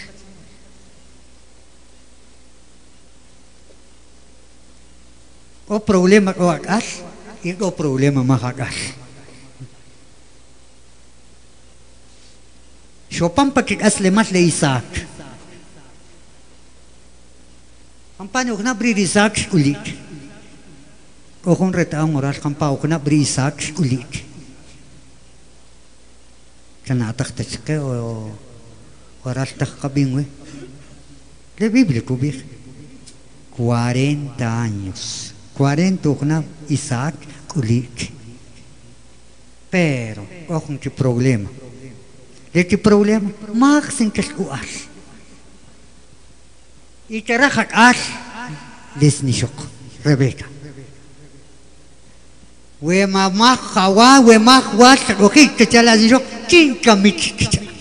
O problema ko akas, ito problema makakas. So pampakikas lemas le Isaac. Ang paano ko na bri Isaac ulit. O kung reta ang oras, kang pao ko na bri Isaac ulit. Kanatak tatske o oras tak kabingwe. La Biblia kubir. 40 años. 40 na Isaac kulik. Pero, ojo que problema. De que problema? Maxin kaskuas. Y que rajak as desnishok. Rebecca. We mamah kawa, we mah was, okay, kachala nishok, king kamik kachala.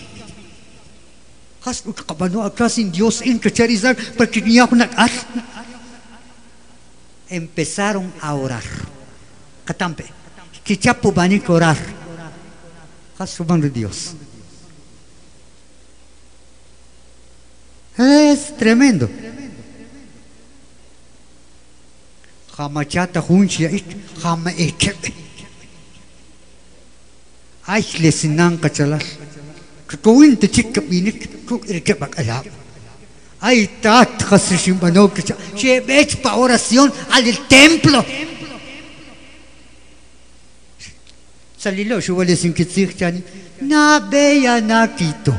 Kas kabano akasin Dios in kacharizar, porque niya ako nag-as empezaron a orar. Catampe. Kichapu bani orar. De Dios. Es tremendo. Jamachata hunchia it jama ekebe. Ay lesinan kachalas. Kukuin te chikka binik kuk irkebak alab. Ay, tat, Shimbanov, que vech pa oración al templo. Salilo, yo voy a decir que na bella na quito.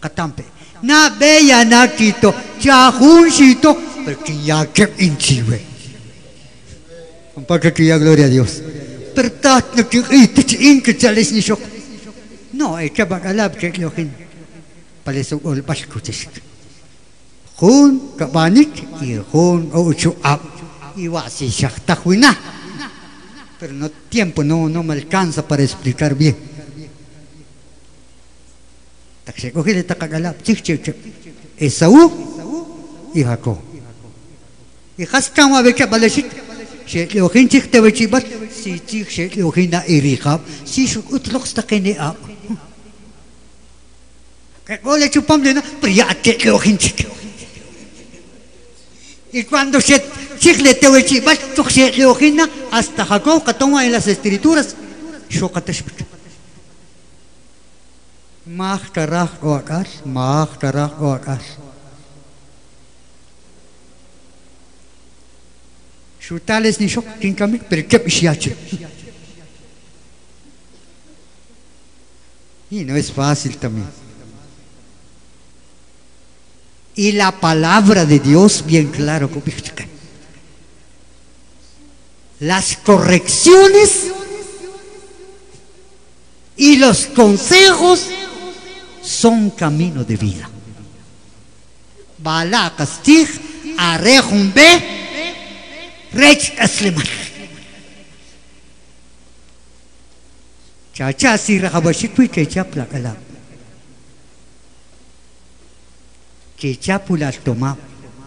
Catampe, na bella na quito, ya junchito, porque ya que inchiwe. Para que ya gloria a Dios. Pero tat, no que ite inke chales ni shok. No, es que bagalab que lo que palisog ol baskutis. Hun kabanik y hun o uchu ab. Iwa si shaktahuina. Pero no tiempo no no me alcanza para explicar bien. Chik chik chik. Esaú y Jacob. Y haskan wa beke balashik. She leohin chik te wechibat si chik she leohin na irikab si shuk utlok stakene ab. Ole chupam de no, pero ya te lo hinchik. Y cuando se chicle te wechi, vas tu se lo hina hasta Jacob que toma en las escrituras. Shokatashpik. Mah tarah o akas, mah tarah o akas. Shutales ni shok kinkamik, pero kep ishiache. Y no es fácil también. Y la palabra de Dios bien claro. Las correcciones y los consejos son camino de vida. Bala castig rech asleman. Chacha si rahabashikwi ke chapla kalam. que chapula toma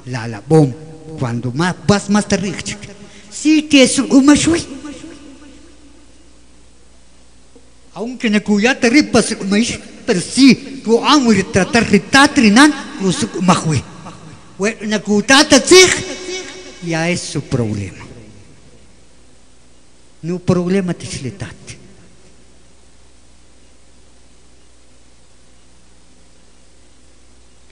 la la bom cuando más vas más tarde sí que es un mashui aunque ne kuya te ripas mais pero sí tu amo de tratar de tatrinan us mahwi we na kutata tsig ya es su problema. No problema tishletat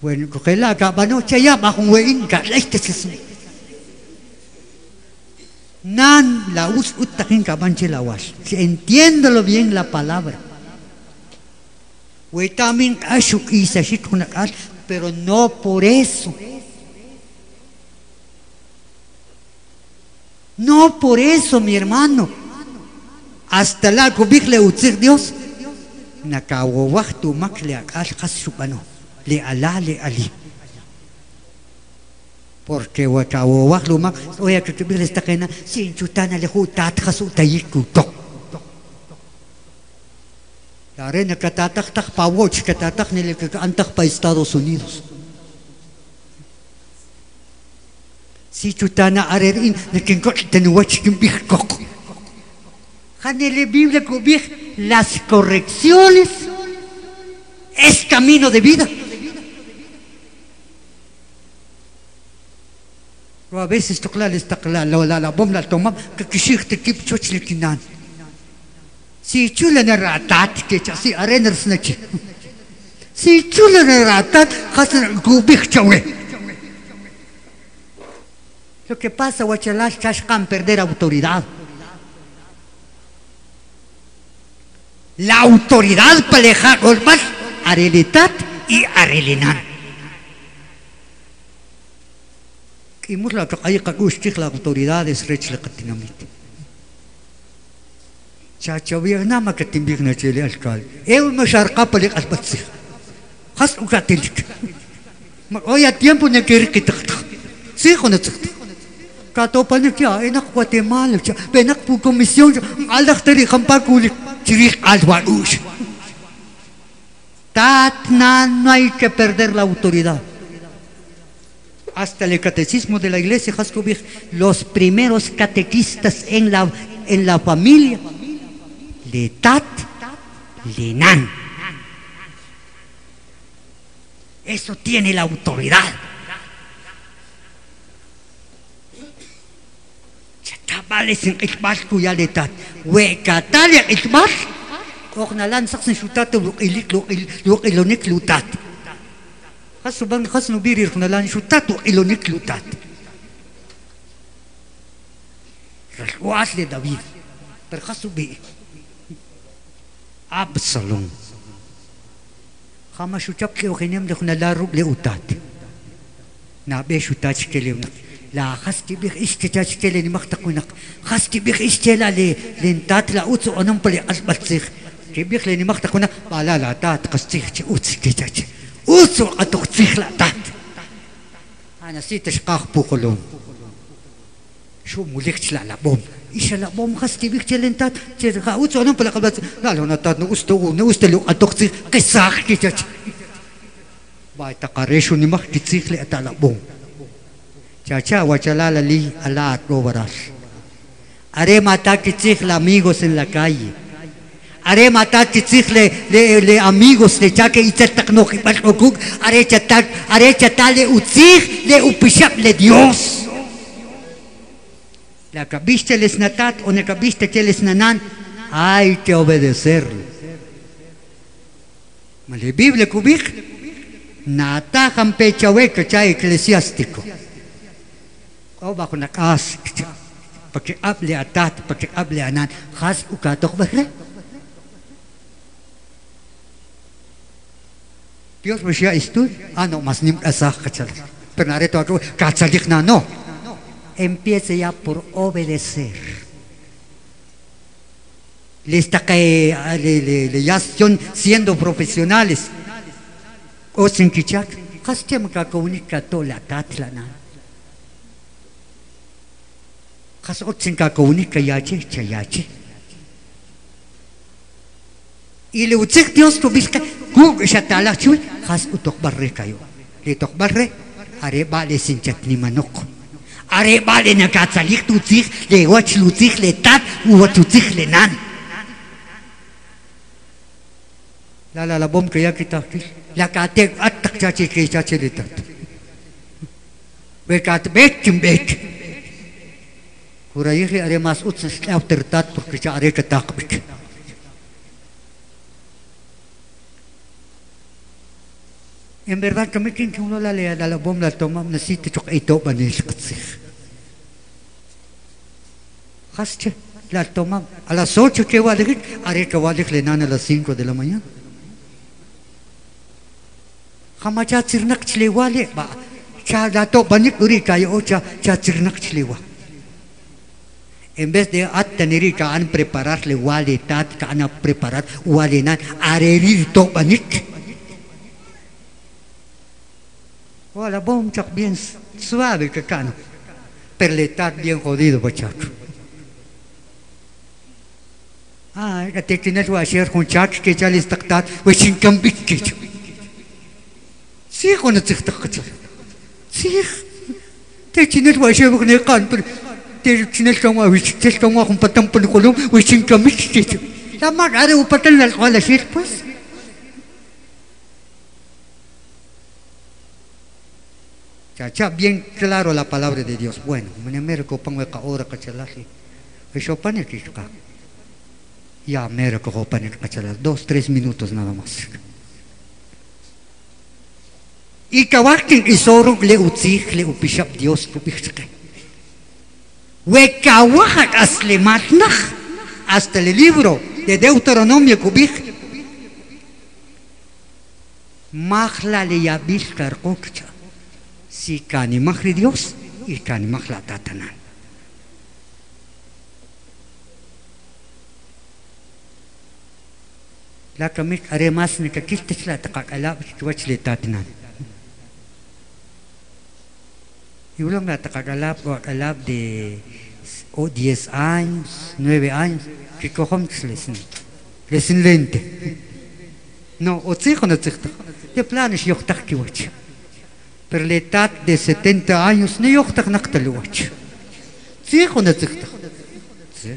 Bueno, kukela ka bano chaya ba kung wein ka laite sismi. Nan la us utakin ka banche la was. Entiéndelo bien la palabra. Wetamin ashuk isa shikunakas, pero no por eso. No por eso, mi hermano. Hasta la kubikle utzir Dios. Nakawawak tumakle akas kasupano. Le ala le ali. Porque wakawawak lumak. Oya kutubik esta kena. Sin chutana le hutat kasu tayikutok. La arena katatak tak pa watch katatak nila antak pa Estados Unidos. Si chutana arerin nakingkot tenuwach kimbih kok. Hanele Biblia kubih las correcciones es camino de vida. Pero a veces tokla les takla la la la bom la tomam que kishik te kip choch le kinan. Si chula na ratat que chasi arener snachi. Si chula na ratat khasan gubik chawe. Lo que pasa, Huachalash, Chashkan, perder autoridad. La autoridad para dejar golpar arelitat y arelinan. Y musla que hay que usted la autoridad es rech la catinamite. Chacha vietnam que te invigna chile alcal. Eu me sharqa para le albatsi. Has ukatilik. Hoy a tiempo ne que te. Sí, con el kato pa ni kya enak Guatemala kya benak pu comisión aldak teri khampa kulik chiri alwa ush tatna no hay que perder la autoridad hasta el catecismo de la iglesia los primeros catequistas en la, en la familia, Letat, Lenan. Eso tiene la autoridad. En lo ilonik Kasubang kasnubirir ko na lang siya tato ilonik lutat. Rasuas ni David. Pero kasubi. Absalom. Kama sutap ki okinem de kuna larub le utat. Na be sutat kele unak. لا خستي بيخ اشتتاش تلي نمختقونك خستي بيخ اشتلا لي لنتات لا اوتو انم بلي اسبتسيخ تبيخ لي نمختقونا لا لا تات قستيخ تي اوتسي تتاتي أوتسو أتوخ لا تات أنا سيت شقاق بوخلون شو موليك لا لا بوم إيش لا بوم خاصتي بيك تلنتات تلقى أوتسو أنم بلي قبلت لا لا نتات نوستو نوستلو أتوخ قساخ كتاج باي تقاريشو نمخ تتسيخ لي أتالا بوم Chacha, Huachalala, Li, Alá, Robaras. Haré matar kitzichle amigos en la. Y chataknoch y pachokuk. Haré chatar, haré chatale utzich le upishap le Dios. La cabiste les natat o ne cabiste que les nanan. Hay que obedecerle. La Biblia kubik. Natajan pechahueca cha eclesiástico. او ba kun nakas paki able atat paki able anan khas ukatok bahre Dios me siya istud ano mas nim asah kachal Pero nareto ako, katsalik na no. Empiece ya por obedecer. Le está que le, le, ya son siendo profesionales. O sin kichak, kastem ka kaunika to la tatla na. Kas otsin ka kaunika yache, chayache. Y le utsik Dios tu biska, ku shatala chui, kas utok barre kayo. Le tok barre, are bale sinchat ni manok. Are bale na katsalik tu tsik, le wach lu tsik le tat, u tu tsik le nan. La la la bom kaya kita kis, la kate at tak chachi kaya chachi le tat. Bekat bet kim bet. Kurayihi are mas utsan slav tertat, porque cha are katak bet. En verdad kami kin kung lola le la la bom la toma na siti chok ito banil katsik. Hasche la toma a las 8 que va a decir, haré que va a decir a las 5 de la mañana. Hamacha tsirnak chilewale ba cha la to banik uri kayo o cha cha tsirnak chilewa. En vez de atteneri ka an prepararle wale tat ka an preparar wale nan arerir to banik. Hola, bom chak bien suave que cano. Pero le está bien jodido, muchacho. Ah, que te tienes que hacer con chak que ya le está tat, o sin cambio que yo. Sí, con el tac. Sí. Te tienes que hacer con el can, pero te tienes que hacer te que con patán por el colón, o sin cambio que yo. La magare o patán la escuela, sí, pues. Chacha, bien claro la palabra de Dios. Bueno, me ko pang ka ora ka chalahi. Eso pane kishka. Ya mero ko pane ka chalal. Dos, tres minutos nada más. Y kawakin isoro le utzich le upishap Dios kupishka. We kawahat aslematnach hasta el libro de Deuteronomio kubich. Mahla le yabish karkokcha. Si kani mahri Dios y kani mahla tatanan. La kamik are mas ni kakistis la takakala wach le tatanan. Yulang la takakala o alab de o 10 años, 9 años, que cojamos lesen. Lesen lente. No, o tsijo no tsijo. De planes yo takki wach. Pero la edad de 70 años no yo tak naktaluach. Sí, con el tikta. Sí.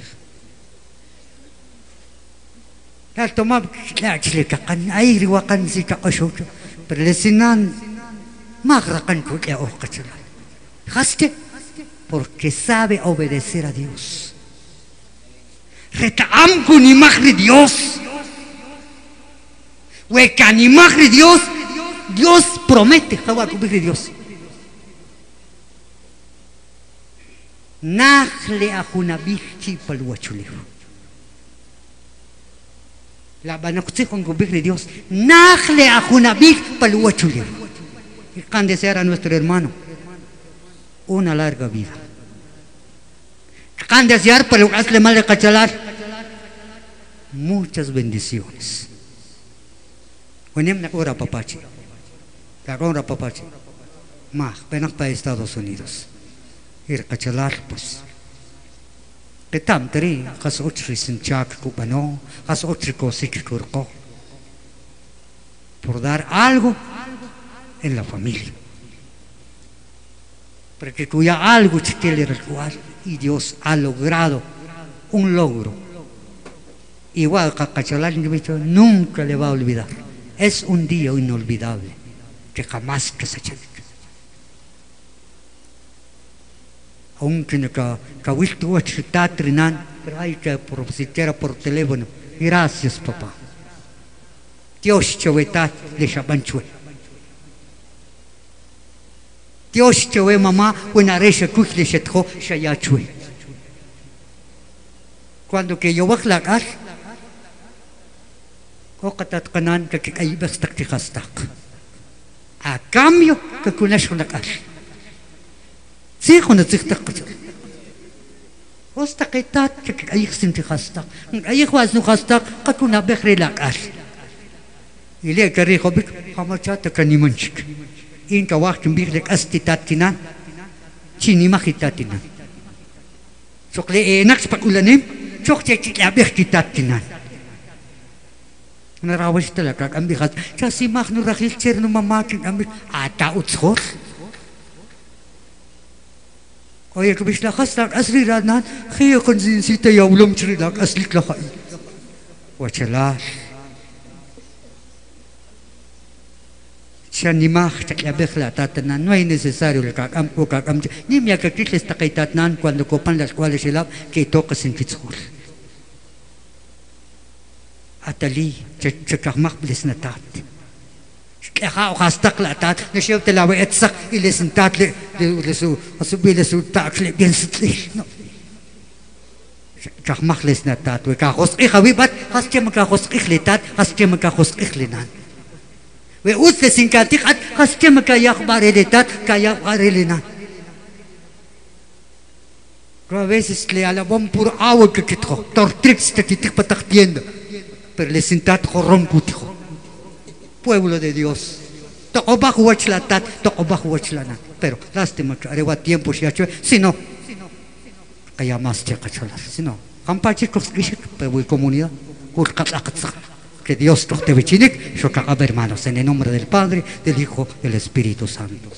La toma la chile kan ay riwa kan si kachala. Haste porque sabe obedecer a Dios. Dios. We kan imagri Dios. Dios promete, Jawa kubikri Dios. Nahle ahunabichi paluachulihu. La banakutsi con kubikri Dios. Nahle ahunabich paluachulihu. Y can desear a nuestro hermano una larga vida. Can desear para hazle mal de cachalar muchas bendiciones. Onem na ora papachi. Ahora papachi. Mah, penak pa Estados Unidos. Ir kachalar pues. Ketam teri kas otri sin chak ku bano, kas otri ko sik kurko. Por dar algo en la familia. Porque cuya algo chiquele recuar y Dios ha logrado un logro. Igual que Cachalar nunca le va a olvidar. Es un día inolvidable que jamás que se eche. Aunque no ka kawil tuwa chita trinan, pero hay que por siquiera por teléfono. Gracias, papá. Dios chaweta le shabanchue. Dios chawe mamá, una resha kuch le shetjo shayachue. Cuando que yo bak lakas, ko katat kanan kakikaibas taktikastak. a cambio que con eso no cae. Sí, con el cita que yo. Osta que está, que que hay sin ti hasta. Hay kunash hunakar. Tsik hunatsik takkutsu. Ostak etat chik ayik sinti khastak. Ayik waz nu khastak kakuna que lakar. Ile kari khobik hamacha takanimunchik. Inka wakti mbiklik asti tatina. Chini mahi tatina. Sokle enak spakulanим. Sokle chitlabik titatina. Sokle Narawas talaga ang bigat. Kasi mak no rakil cher no mamakin ang ata utskor. Oye ko bisla khastak asri ranan khiyo kon zin sita yawlum chri lak asli klakha. Wachala. Siya ni mak tak labeh la tatanan no es necesario le kak am ko kak am ni mi akakit les takaitatnan cuando copan las cuales el que toca sin kitskul. atali tshakakmak bilis na tat. Kaya o kastak la tat, na siya talawa etsak ilis na tat li li su asu bilis su tak li bien sitli. No. Kakmak lis na tat, we kakos ikhawi bat, has siya magkakos iklitat, has siya magkakos iklinan. We us le sinkatik at has siya magkayak barilitat, kayak barilinan. Pero a veces le alabam puro awag kakitko, tortrix takitik pataktienda. pero le sintat joron kutijo. Pueblo de Dios. Wachlatat, toko bajo wachlana. Pero lástima arewa tiempo si hecho, si no, kaya más te cacholar. Si no, kampachi koskishik, pero comunidad. Que Dios te bechinik, shokaka hermanos, en el nombre del Padre, del Hijo, del Espíritu Santo.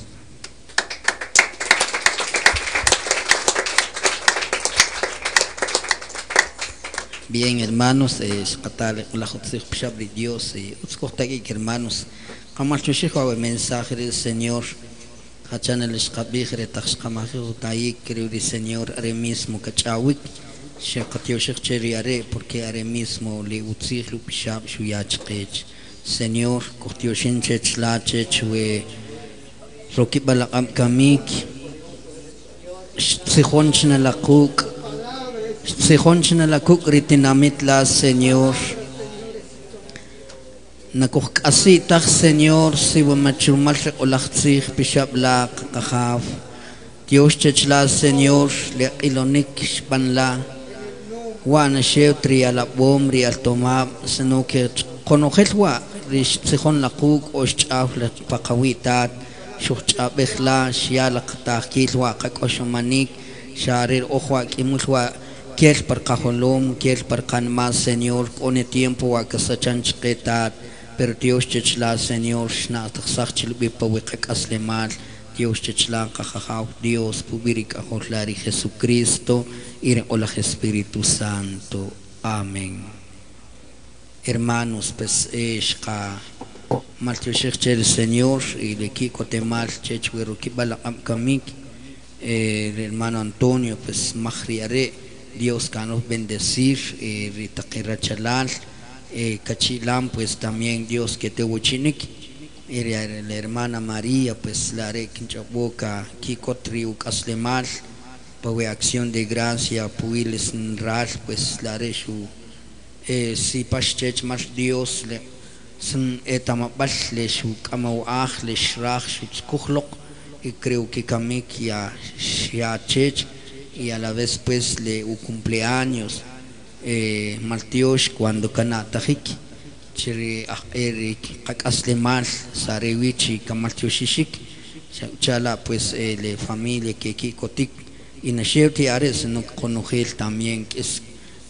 Bien, hermanos, eh, shqatal la jotzich pshabri Dios, eh, utskohtagi hermanos, kamal chushijo el mensaje del Señor, hachan el shqabigre tachqamajo taik el Señor are mismo kachawik, shqatio shqcheri are porque are mismo le utzich lu pshab shuyachqech. Señor, kohtio shinchech lachech we rokibalakam kamik, Sijon chnalakuk, Sihon na lakuk ritinamit la Señor. Nakuk asitach Señor si wamachumal sa ulachtzich bishab la kakahaf. Dios chechla Señor le ilonik banla. Wana shew tri ala bom ri al tomab sino que konojel wa rish sihon lakuk o shchaf la pakawitat. Shuchab bechla shiala katakil wa kakoshomanik. Sharir okhwa kimulwa Kiel per cajolom, kiel per canmas, Señor, con el tiempo a que se chanchquetat, pero Dios chichla, Señor, shna taxach chilbipa wikak aslemal, Dios chichla, cajajaw, Dios, pubiri cajotlari Jesucristo, ir ola Espíritu Santo. Amén. Hermanos, pues, es ka maltioshech el Señor, y le kiko temal, chechwero kibala kamik, el hermano Antonio, pues, mahriare, Dios nos bendecir, eh, Ritaquera Chalal, eh, Cachilam, pues también Dios que te uchinik, era la hermana María, pues la boca, Kiko Triu Caslemal, pues acción de gracia, puiles ral, pues la su, eh, si paschech más Dios sun etamabal le su kamau aj le shrach su y creo que kamik ya, ya chech, y a la vez pues le un cumpleaños eh, Maltiosh cuando kanatajik chiri erik kakasle mal sarewichi kamaltioshishik chala pues eh, le familia que kikotik y nashirti ares no conogel también que es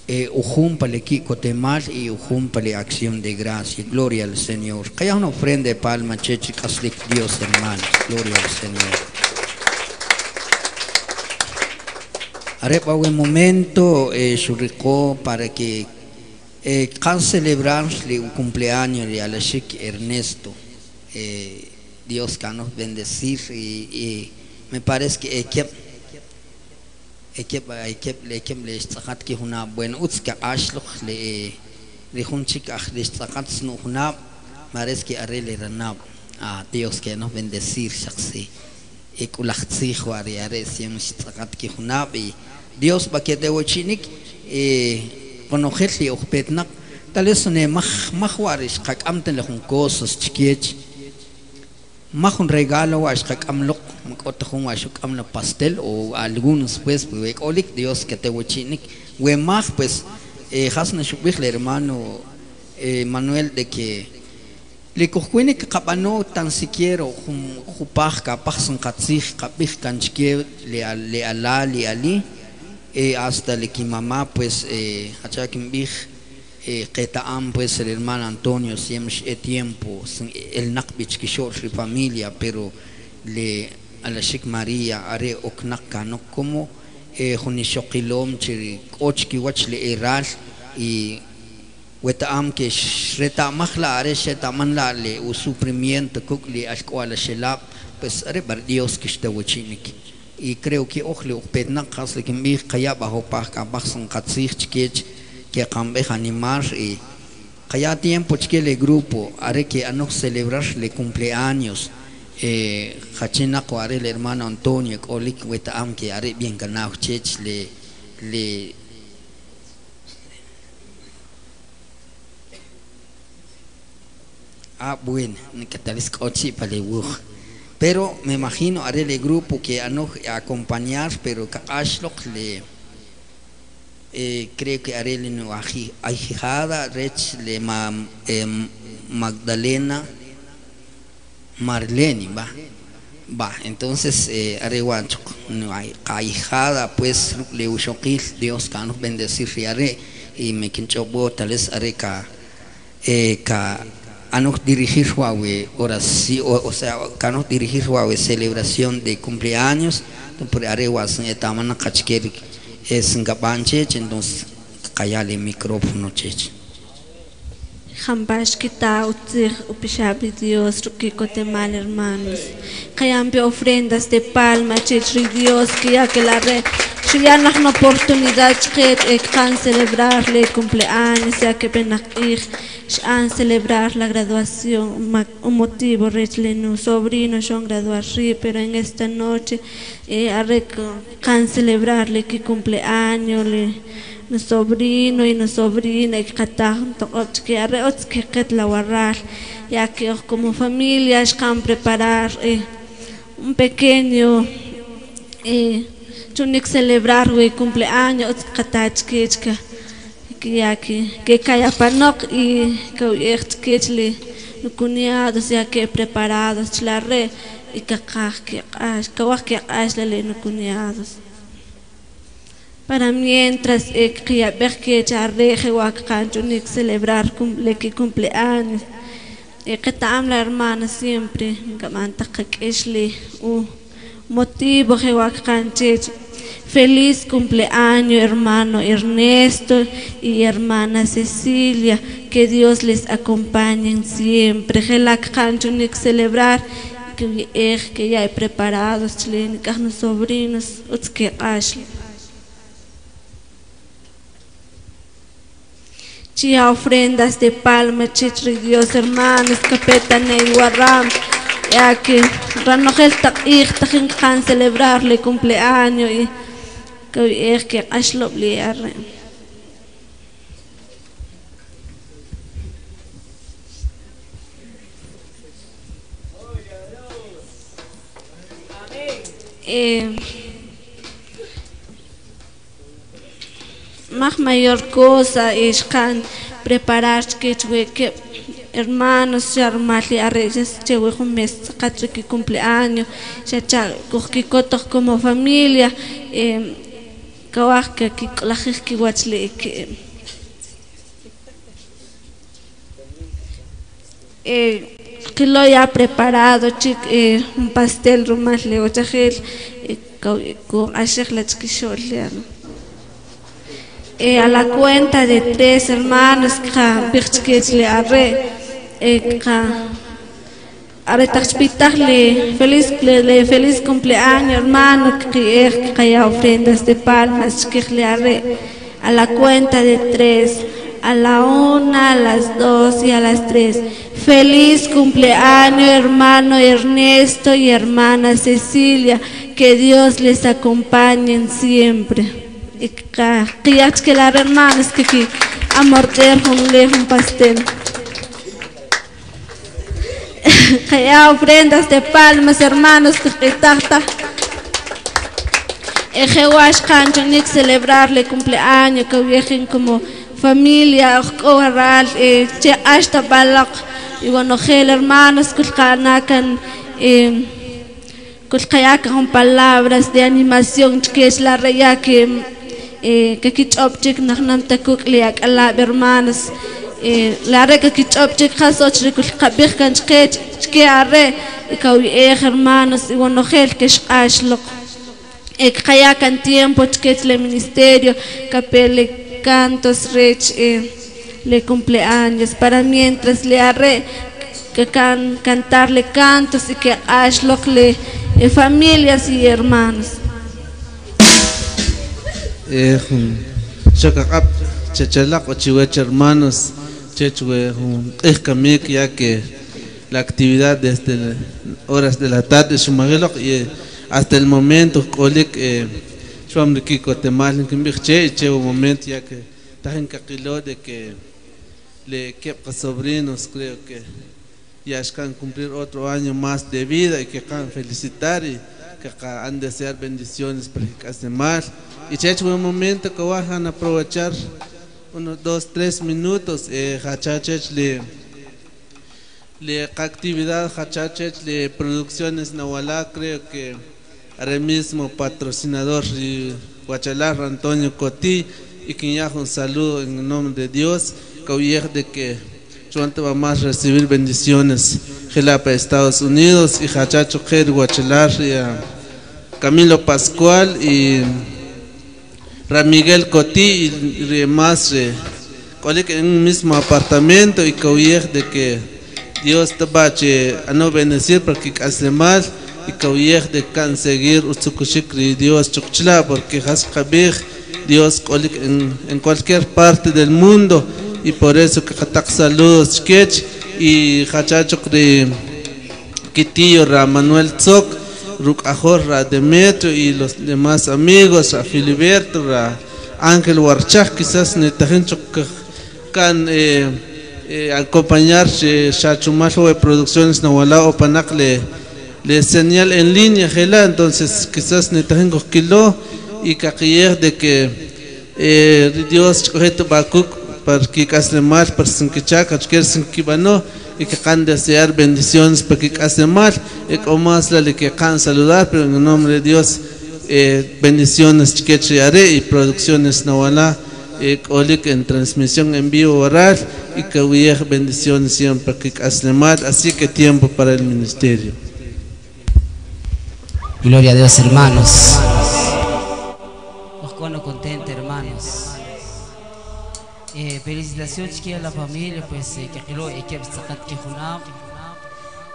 eh, ujumpale kikotemal y ujumpale acción de gracia. Gloria al Señor. Kaya una ofrenda de palma chechi kaslik Dios hermanos. Gloria al Señor Arepa buen momento, eh, surricó para que eh, can celebrarle un cumpleaños de Alashik Ernesto. Eh, Dios que nos bendecir y, y me parece que ekip ekip ekip le ekip le istakat ki huna bueno uts ka ashloch le le hunchik ach le istakat snu huna parece que arele ranab ah Dios que nos bendecir shaksi ekulachtzich wari ares yem istakat ki huna y Dios ba que te ochinik eh conogeli ojpetnak tal vez ne mah mahwaris kak amten le cosas chiquiech. Más un regalo wash kakamlok makota jun wash kamna pastel o algunos pues olik Dios que te wachinik we más pues eh hasna shubih le hermano eh, Manuel de que le cojuene que capano tan siquiera jupaj capaj son katzich kapij kanchke le al- le ali eh, hasta le que mamá pues eh eh, qeta'am pues el hermano Antonio siempre tiempo el nakbich kishor su familia pero le a la María are oknaka no como eh, junishokilom chiri ochki wach le iral y weta'am que shreta mahla are sheta manla le u sufrimiento kukli ashkwala shelap pues are bar Dios que está wachinik y creo que ohle upetna kasle que mi kaya bajo pa ka baksan katsich chikech que cambe animar y kaya tiempo el grupo haré que a no celebrar le cumpleaños eh are el hermano Antonio kolik weta am que haré bien ganado chech le le ah bueno que tal es coche para wuj. Pero me imagino haré el grupo que a acompañar pero que le eh, creo que haré le no aji ahijada rech le em, Magdalena Marlene va. Va entonces eh, haré guancho ahijada pues le ushokil Dios que nos bendecir y haré y me quincho tal vez haré ka eh, ka anos dirigir Huawei oración o, sea canos dirigir Huawei celebración de cumpleaños por arewas etamana kachker es ngabanche entonces callale micrófono chech Jambash kita utzir upishabi Dios ruki mal hermanos. Kayambe ofrendas de palma chitri Dios que ya que la re Shiyan una oportunidad que can celebrarle cumpleaños ya que penakir shan celebrar la graduación un motivo rechle nu sobrino son graduar pero en esta noche eh, can celebrarle que cumpleaños le no sobrino y no sobrina y que arre que ket la warral ya que como familia es can preparar eh, un pequeño eh, chunik celebrar we cumpleaños katach kechka que que que kaya panok y que echt kechle no cuñados ya que preparados chlarre y que que que le cuñados para mientras que ver que que wak chunik celebrar cumple que cumpleaños. Que tam la hermana siempre que u motivo wak Feliz cumpleaños, hermano Ernesto y hermana Cecilia. Que Dios les acompañe siempre. Gelak Hanchunik celebrar que ya he preparado clínicas los sobrinos, que. Chia ofrendas de palma, chitri Dios hermanos, capetane y guarram ya que ranojel takir takin kan celebrarle cumpleaños y que es que ashlo bliarre eh, más mayor cosa es preparar que hermanos ya armarle a reyes che un mes que cumpleaños como familia eh, kawak que que eh, que lo ya preparado chic eh, un pastel rumas le ochajel eh, con ashek la eh, a la cuenta de tres hermanos que Ahora le feliz le feliz cumpleaños hermano que haya ofrendas de palmas que le a la cuenta de tres a la una a las dos y a las tres. Feliz cumpleaños hermano Ernesto y hermana Cecilia que Dios les acompañe siempre. Que ya que que amor un pastel ofrendas de palmas, hermanos, que quitata. Ejewash canchonik celebrarle cumpleaños, que viajen como familia, oral, che hasta balak, y bueno, gel hermanos, que canacan, eh, con palabras de animación, que es la reya que eh, que kich object nak nam takuk liak ala hermanos que kan chket chke arre ikaw eh hermanos y bueno gel que ashlo ek kaya kan tiempo chket le ministerio cantos rech eh, le cumpleaños. Para mientras le arre que can, cantarle cantos y que ashlo le eh, familias y hermanos. Eh, Chacacap, hermanos, Chechue, Escamic, ya que la actividad desde horas de la tarde, Shumagelok, y hasta el momento, Kolik, Chuam de Kiko Temal, Kimbiche, y un momento ya que Tajen Kakilo de que le quepa sobrinos, creo que ya están cumplir otro año más de vida y que can felicitar y que han desear bendiciones para que más. Y checho un momento que van a aprovechar unos dos, tres minutos, eh, hachachech le le actividad hachachech producciones Nahualá, creo que ahora mismo patrocinador y Huachalar Antonio Cotí y quien ya un saludo en el nombre de Dios, que de que pronto vamos a recibir bendiciones. Gelapa Estados Unidos y Hachacho Ger Huachalar y Camilo Pascual y Ramiguel Cotí y más en un mismo apartamento y que de que Dios te va a no bendecir porque hace mal y que de conseguir Dios chukchla porque has kabir Dios en, en cualquier parte del mundo y por eso que katak saludos y hachachok de Kitillo Manuel Tzok Ruk Ajorra Demetrio y los demás amigos, a Filiberto, a Ángel Warchak, quizás netajencho can eh, eh, acompañar Shachumajo de Producciones Nahualá o Panac le, señal en línea, gela, entonces quizás netajengo kilo y caquiller de que eh, Dios cogeto bakuk para que casle más para sinkichaka, quiere sinkibano y que can desear bendiciones para que hace mal. Y como más la que can saludar pero en el nombre de Dios eh, bendiciones que y producciones Nawala eh, en transmisión en vivo oral y que hubiera bendiciones siempre que hace mal. Así que tiempo para el ministerio. Gloria a Dios hermanos eh, felicitaciones que a la familia, pues eh, que quiero eh, que sacat que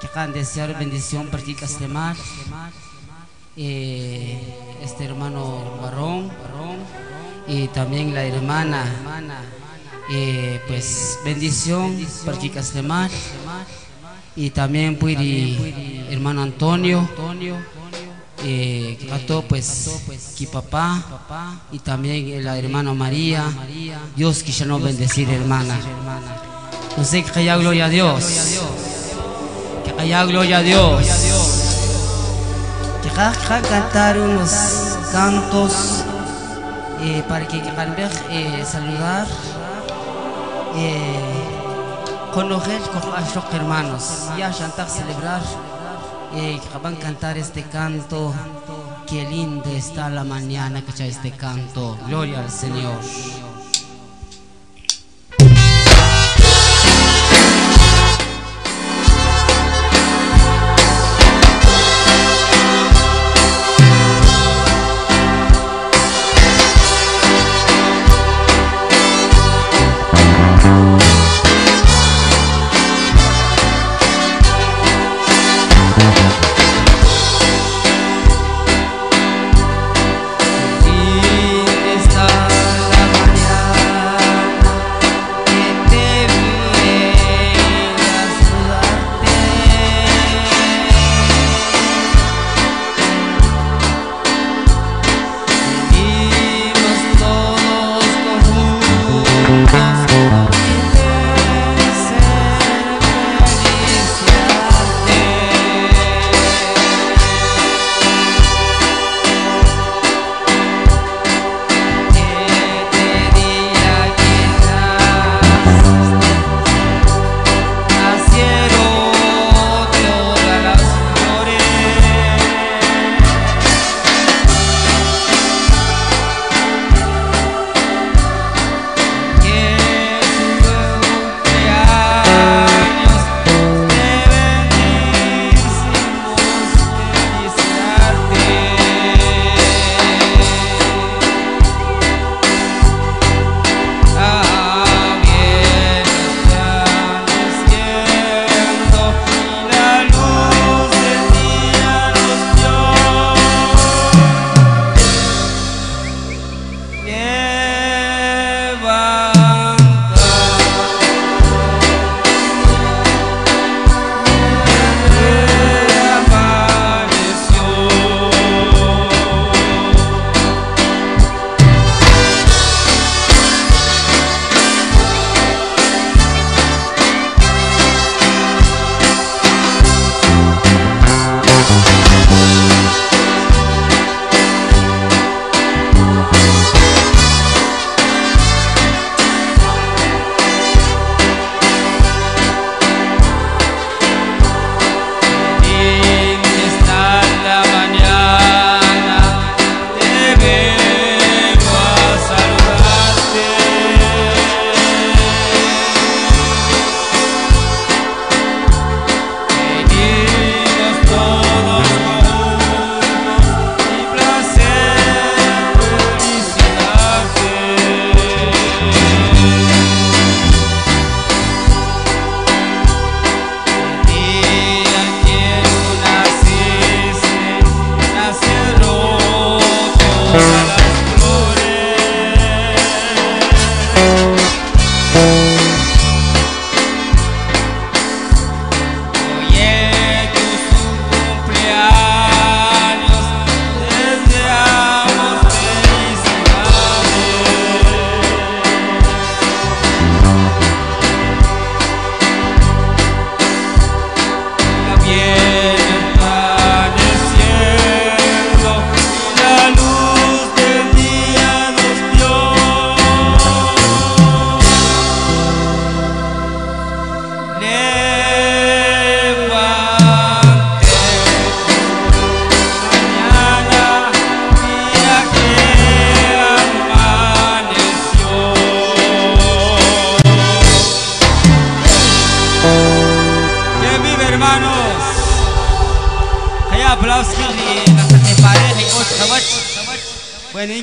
que can desear bendición para ti Castemar, eh, este hermano Barón, y también la hermana, eh, pues bendición para ti Castemar, y también puede hermano Antonio, eh, todo pues que papá y también la hermana María. Dios que ya nos bendecir hermana. no sé que haya gloria a Dios. que haya gloria a Dios. que haya cantar unos cantos eh, para que eh, saludar eh, conocer con los hermanos ya cantar celebrar eh, van a cantar este canto. Qué lindo está la mañana que este canto. Gloria al Señor.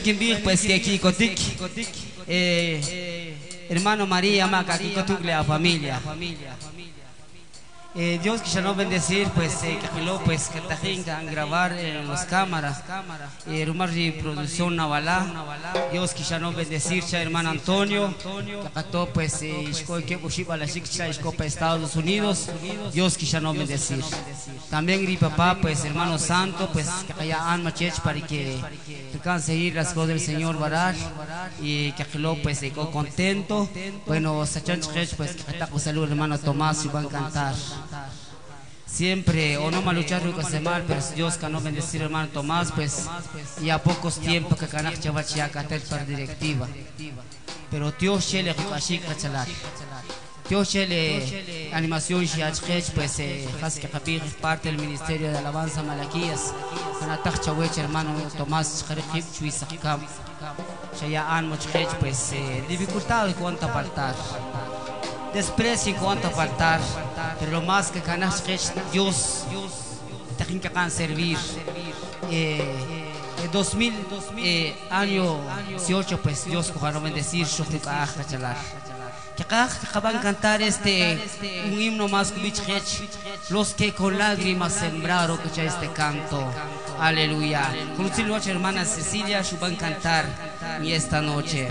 Kimbi, pues que aquí cotic, eh, hermano María, maca, aquí cotic la familia. Eh, Dios que ya no bendecir, pues eh, que lo pues que te grabar en las cámaras, eh, rumar de producción navala. Dios que ya no bendecir, cha hermano Antonio, que acá pues eh, que bushiba la chica, para Estados Unidos. Dios que ya no bendecir. También mi papá, pues hermano Santo, pues que haya alma chech para que alcance ir las cosas del Señor Barar y que lo pues contento. Bueno, Sachan pues que está con salud hermano Tomás y van a cantar. Siempre, o no maluchar que hace mal, pero Dios que no bendecir hermano Tomás, pues, y a pocos tiempos que canach chavachi a cater para directiva. Pero Dios chele que cachalar. Dios chele animación shiachech, pues, has que capir parte del ministerio de alabanza Malaquías. Canatach chawech hermano Tomás charejip chuisakam. Shaya an mochech, pues, dificultad de cuánto apartar desprecio en cuanto a faltar, pero más que ganas es Dios. Te que servir. Eh, 2000 eh, año 18 pues Dios coja bendecir yo te chalar. Que acá van a cantar este un himno más los que con lágrimas sembraron que este canto. Aleluya. Con noche hermana Cecilia van a cantar esta noche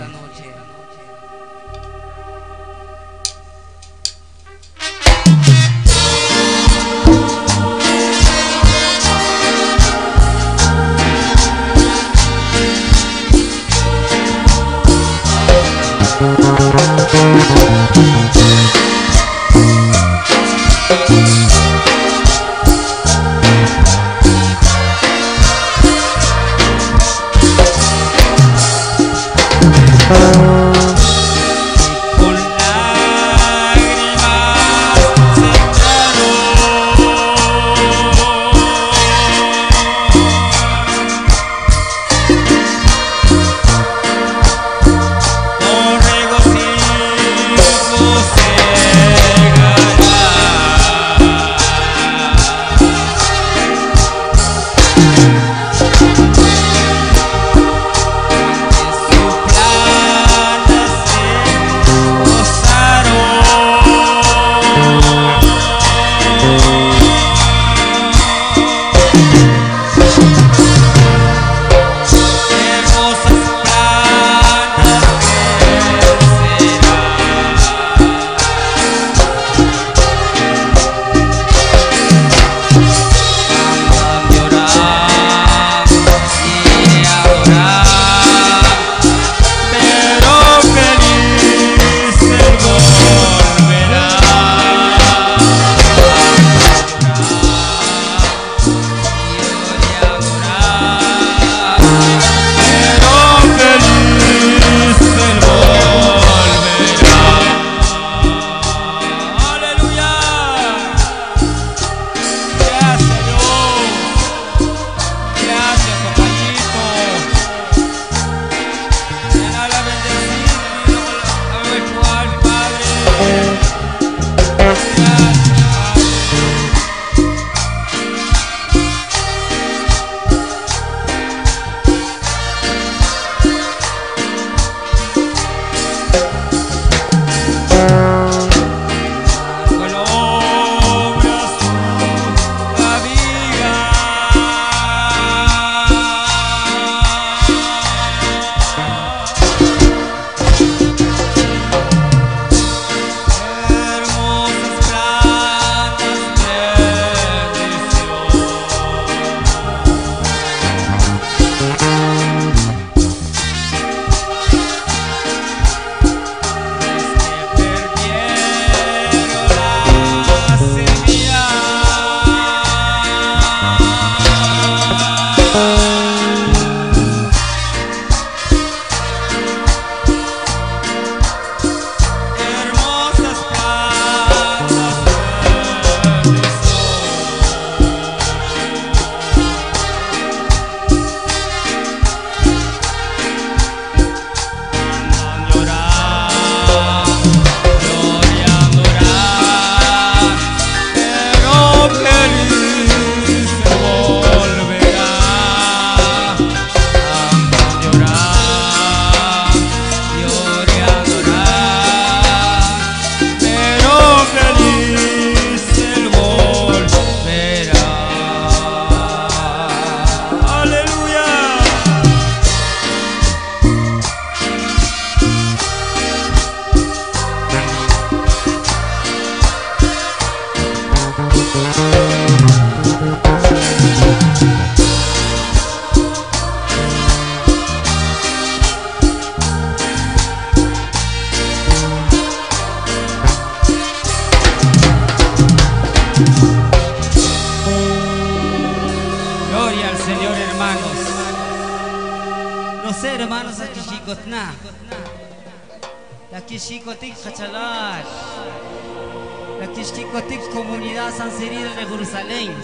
Jerusalén.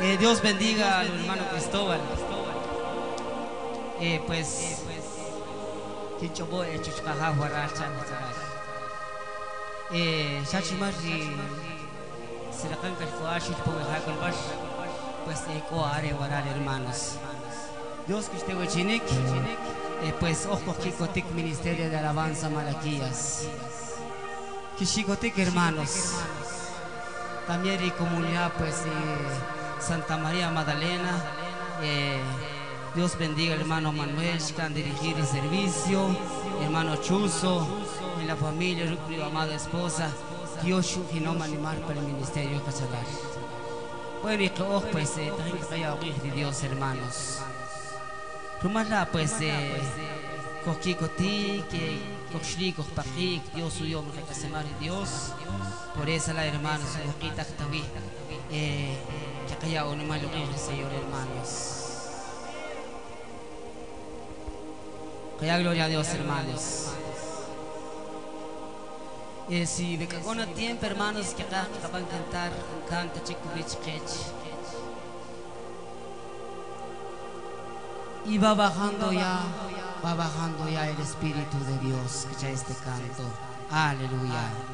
Eh, Dios bendiga al hermano Cristóbal. Eh, pues, Eh, Shachimari, Sirakan Kalkuashi, Pumehakal Bash, pues, Eko Are, Warar, hermanos. Dios que esté huechinik, eh, pues, Ojo Kikotik, Ministerio de Alabanza Malaquías. Kishikotik, hermanos. También y comunidad, pues, eh, Santa María Magdalena. eh, Dios bendiga al hermano Manuel, que han dirigido el servicio, hermano Chuzo, y la familia, mi amada esposa, Dios y no animar para el ministerio Cachalar. Bueno, y que oh, pues, eh, de Dios, hermanos. Rumala, pues, eh, Coquicoti, que Coxli, Coxpaqui, Dios suyo, me recasemar Dios. Por eso la hermanos, Coquita, Tawi, eh, que haya un malo Señor, hermanos. Que haya gloria a Dios, hermanos. Eh, si me cagó no tiempo, hermanos, que acá van a cantar, canta chico rich Y va bajando ya, va bajando ya el Espíritu de Dios, escucha este canto. Aleluya.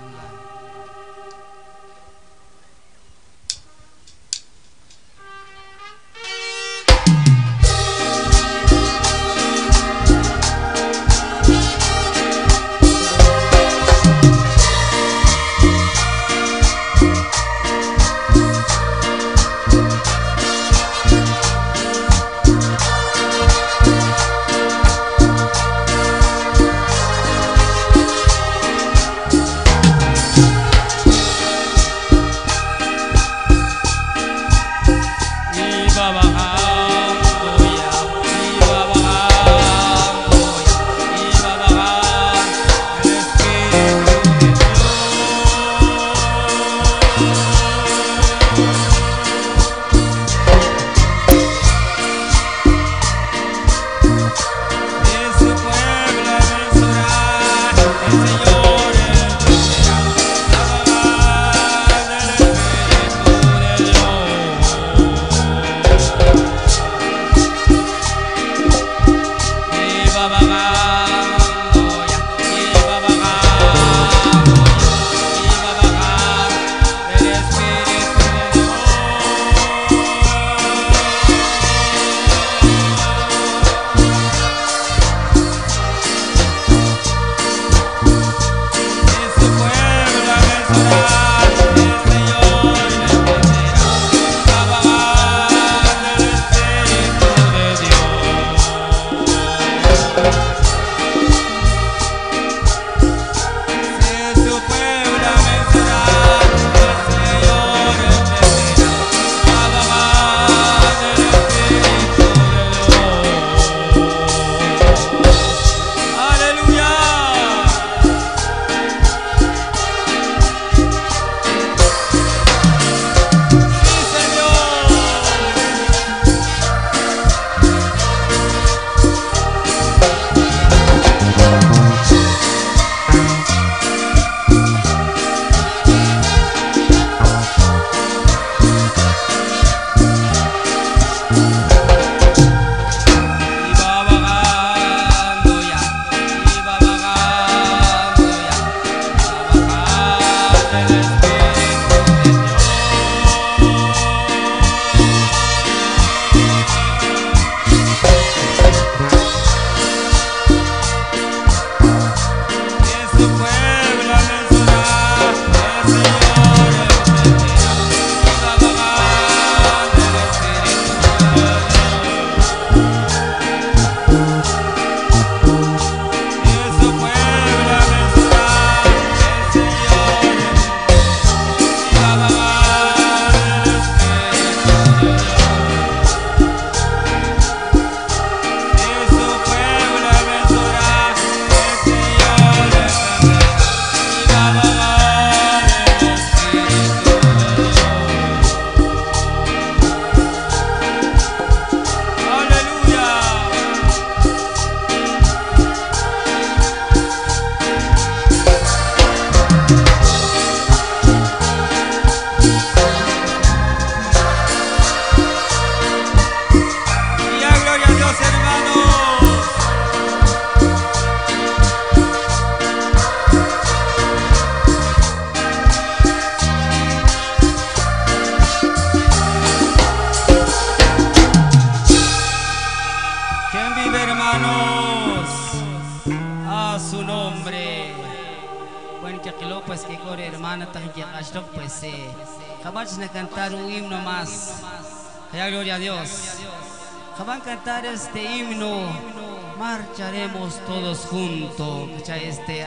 este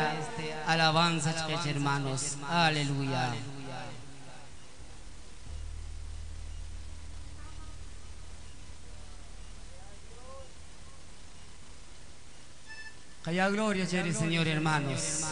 alabanza, hermanos. Aleluya. Haya gloria, Señor, hermanos.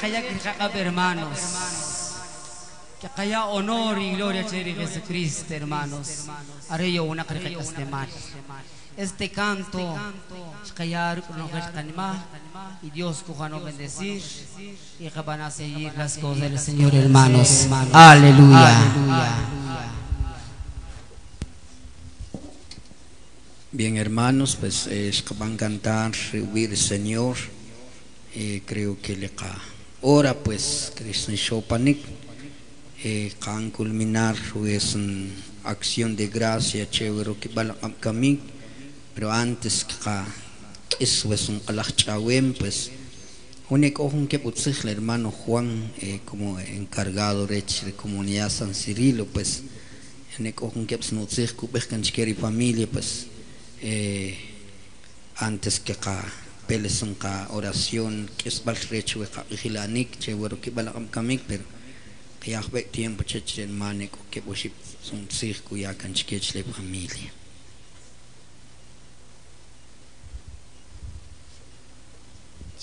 Kaya hermanos. Que kaya honor y gloria a Jesucristo, hermanos. Areyo una kirkakas teman. Este canto, kaya rukunokes kanima, y Dios kujano bendecir, y que van a seguir las cosas del Señor, hermanos. Aleluya. Bien, hermanos, pues eh, es que van a cantar Huir Señor. Eh, creo que le ca. Ahora, pues, Cristo Chopanik, eh, can culminar es una acción de gracia, chévere, que va a. Pero antes que eso es un calachawem, pues, único un que el hermano Juan, eh, como encargado de la comunidad San Cirilo, pues, único un que pues, putzig, que familia, pues, eh, antes que ka peleson ka oración que es bal recho ka hilanik che wero que bala kam kamik pero kaya be tiempo che che mane ko que boship son sich ku ya kan chkech le familia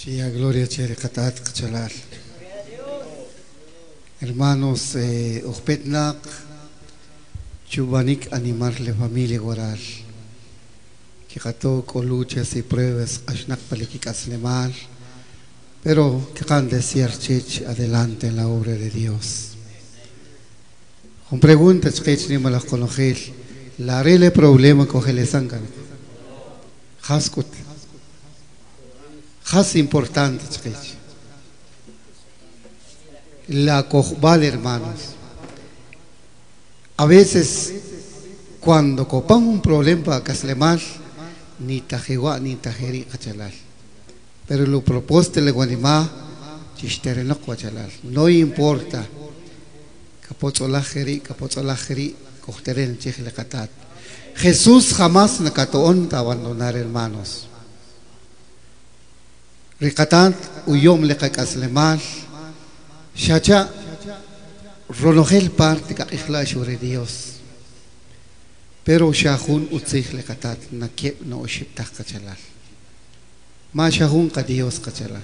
Sí, a gloria chere katat kchalar. Hermanos, eh, Ojpetnak, Chubanik animar la familia guaral. Que gato con luchas y pruebas, ashnak palikikas le mal. Pero que can decir chich adelante en la obra de Dios. Con preguntas que ni me las conogel. La rele problema coge le sangan. Haskut. Has importante chich. La cojbal hermanos. A veces cuando copan un problema que se le mal, ni tajewa ni tajeri kachalal. Pero lo propuesto le guanima, chistere no kachalal. No importa. Kapotolajeri, kapotolajeri, cochteren chichle katat. Jesús jamás na katoon ta abandonar hermanos. Rikatat uyom le kakaslemal. Shacha ronogel parte shure Dios. Pero shahun utzich le katat na kep no oship tak kachalal. Ma shahun ka Dios kachalal.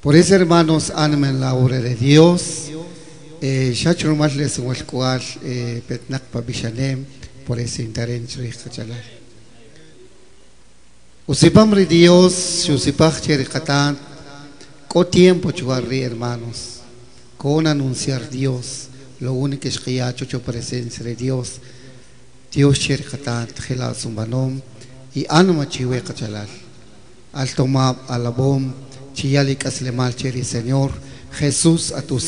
Por eso hermanos, animen la obra de Dios. Eh, Shachro más les eh, petnak pa bishanem por ese interés kachalal. Usipamri Dios, usipach cherikatan, co tiempo chuarri hermanos, con anunciar Dios, lo único es que ya chucho presencia de Dios, Dios cherikatan, tjela zumbanom, y anima chiwe kachalal, al tomar alabom, chiyalik aslemal cheri Señor, Jesús a tu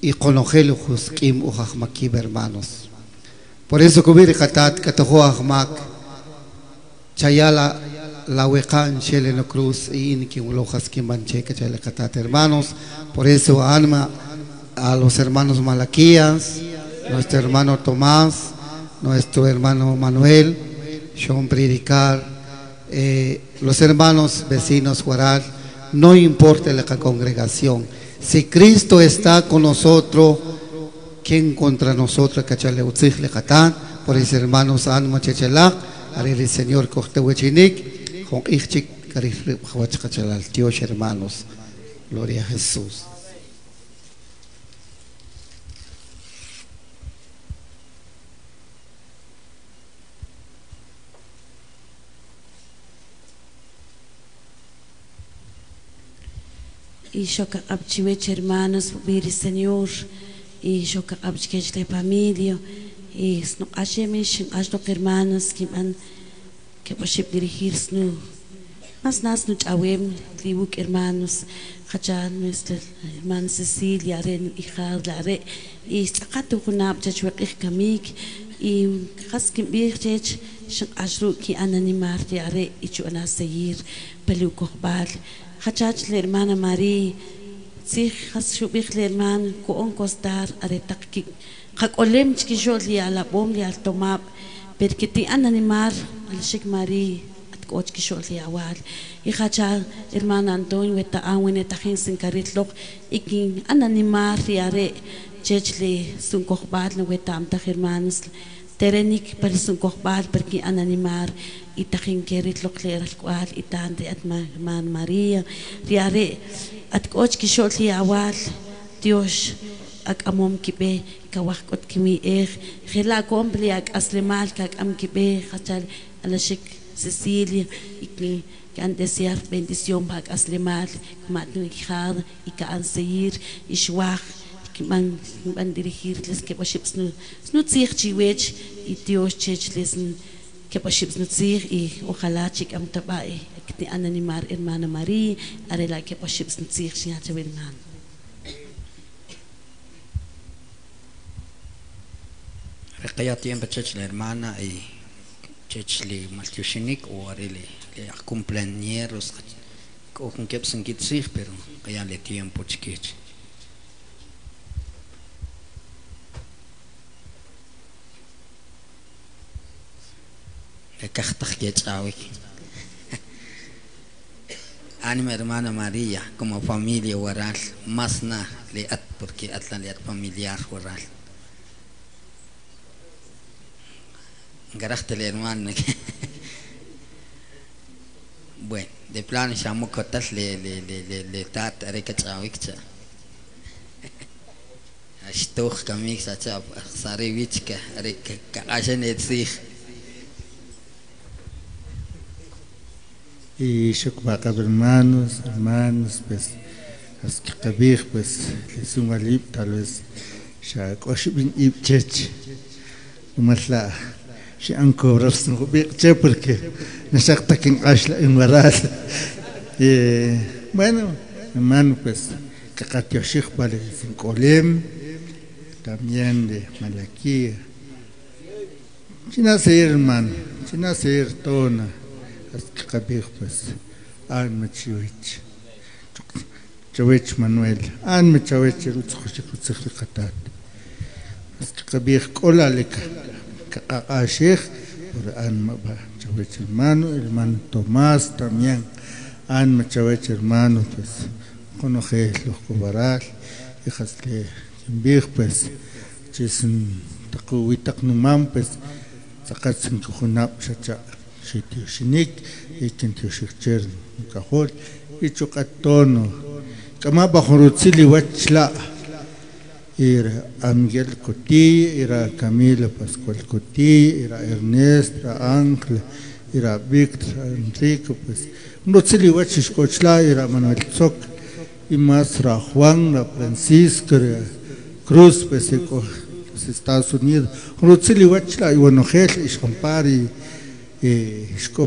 y conogelo juskim ujahmakib hermanos. Por eso kubir katat katajo ahmak, chayala la huecan chele no cruz y que lojas que manche que chele katat hermanos por eso alma a los hermanos Malaquías nuestro hermano Tomás nuestro hermano Manuel son predicar eh, los hermanos vecinos Juaral no importa la congregación si Cristo está con nosotros ¿quién contra nosotros por eso hermanos alma chechelak el Señor Cochtehuechinik, hermanos, gloria a Jesús. Y shoka abchiwech hermanos vir Señor y shoka abchkech de familia y sno ashemish ashno hermanos que man que worship dirigir snu mas nas nu chawem libuk hermanos kachan nuestra hermana Cecilia ren hija la re y sacatu kunab chachwek ich kamik y khas kim birchech shan ashru ki ananimar te are ichu ana sayir pelu خشاش لرمانا ماري سيخ خس شو بيخ لرمان كون كوستار أري تكك خك أولم تكي جو لي على بوم لي على توماب بيركتي أنا نمار على شيك ماري أتكوتش كي شو لي عوال يخاجا إرمان أندون وتعاون يتخين سنكريت لوك إكين أنا نمار يا ري تشيج لي سنكوخ بعد نويتا أم تخير مانس ترنيك بس نقول بعد بركي أنا نمار إتاخين كيريت لو كلير الكوال إتان دي أتما مان ماريا. رياري أتكوش كي شوط لي عوال ديوش أك أموم كي بي كواخكوت كمي إيخ. خلا كوم بلي أك أسلي مال كاك أم كي بي خطال أنا شك سيسيليا إكني كان دسيار بنديسيون بأك أسلي مال كما تنكي خار إكا أنسير إشواخ. Man man dirigirles que baship snu snu tsir chiwech y Dios chech lesen que baship snu tsir y ojalá chik am tabai que ananimar hermana María arela que baship snu tsir shia chawilman Reqaya tiempo chech la hermana y chech li maltiushinik o arele le cumpleañeros ko kun kepsen kitzich pero kaya le tiempo chikich. Hermana María como familia waral más na le at porque atlan le at familiar waral. Garaste hermano. bueno, de plano llamo cotas le le le le le tat areka chawikcha. Ashtoch kamik sa chap sare wichka areka ka ajen y shukbaqab hermanos, hermanos, pues, las que cabir, pues, les un alip, tal vez, shak oshibin ib chech, umatla, shi an cobras no biq che porque nashakta kin ashla en waral. Y bueno, hermano, pues, kakatio shikh vale sin colem, también de Malaquía. China ser hermano, china ser tona. астикабиерпас аанмачиуич жавэч мануэл. Аанмачавэч ирутсхушик утсэрлик катаат астикабиер колалика какаашех ур аанмаба жавэч hermano hermano Tomás también аанмачавэч hermano pues конохеэрлух кубараал ихасле имбих pues чисэн такуитак нумам pues цакацэн кухунап шачаа sinik ikin tio shikcher kahol ichu katono kama bajurutsili wachla ira Miguel Coti, ira Camila Pascual Coti, ira Ernest, ira Ángel, ira Víctor, Enrique, pues, nutsili wachishkochla, ira Manuel Tzok, y más ra Juan, ra Francisco, ra Cruz, pues, Estados Unidos, nutsili wachla, y bueno, ishkompari, y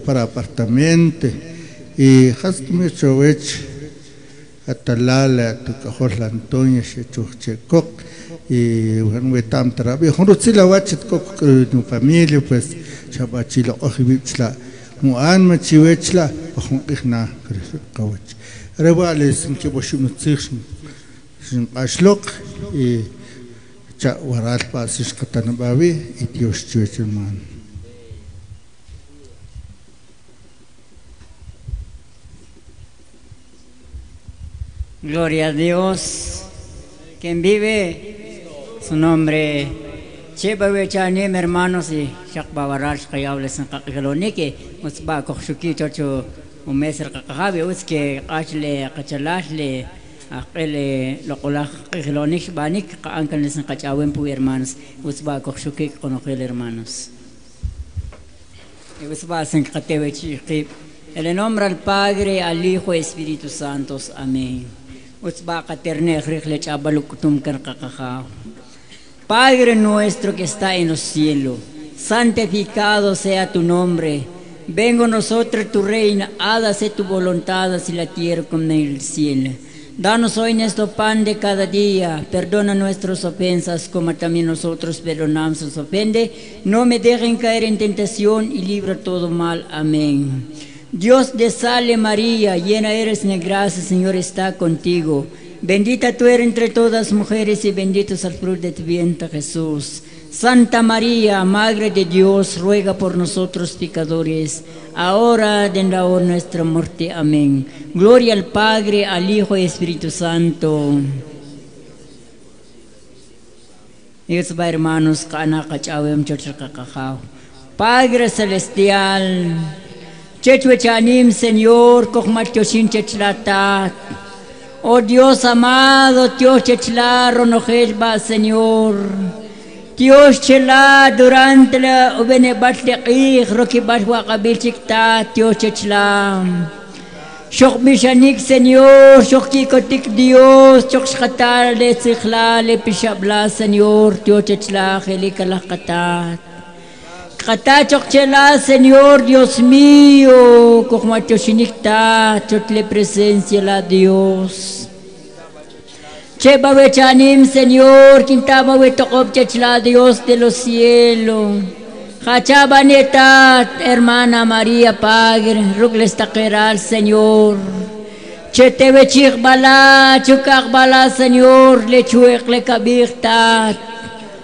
para apartamento, y haskime chovech, atalala tu kahor la Antonia she chuchekok y bueno we tam tarabi honrutsila wachet kok nu familia pues chabachila ojibichla mu an machiwechla kresut kawach rewale sim ke boshim nutsich shin ashlok y cha waral pasish katana Gloria a Dios. Quien vive, su nombre. Cheba wechanim hermanos y shakba warash kayables en kakalonike. Musba kokshuki chocho umeser kakahabi uske kashle kachalashle. Akele lokolak kakalonish banik kaangkan lesen kachawen pu hermanos. Usba kokshuki konokil hermanos. Usba sen katewechi En el nombre al Padre, al Hijo y Espíritu Santo. Amén. Padre nuestro que está en los cielos, santificado sea tu nombre. Vengo a nosotros tu reina, hágase tu voluntad así la tierra como en el cielo. Danos hoy nuestro pan de cada día, perdona nuestras ofensas como también nosotros perdonamos sus ofendes. No me dejen caer en tentación y libra todo mal. Amén. Dios te salve María, llena eres de gracia, Señor está contigo. Bendita tú eres entre todas las mujeres y bendito es el fruto de tu vientre Jesús. Santa María, Madre de Dios, ruega por nosotros pecadores, ahora y en la hora de nuestra muerte. Amén. Gloria al Padre, al Hijo y Espíritu Santo. Chochakakajao. Padre celestial, chechuechanim Señor, cochmachoshin chechlatat. Oh Dios amado, Dios chechla, ronojel Señor. Dios chela durante la ubene batle qih roki batwa qabil chikta Dios chechla. Shok mishanik Señor, shok kikotik Dios, shok shkatal le tsikhla le pishabla Señor, Dios chechla gelika la qatat. Qatat shok chela Señor, Dios mío, kokma choshinikta, chotle presencia la Dios. Cheba chanim, Señor, quintaba we tokob chechla Dios de los cielos. Hachaba netat, hermana María Padre, rugles taqueral, Señor. Chetebe chich bala, chukak bala, Señor, le chuek le kabirtat.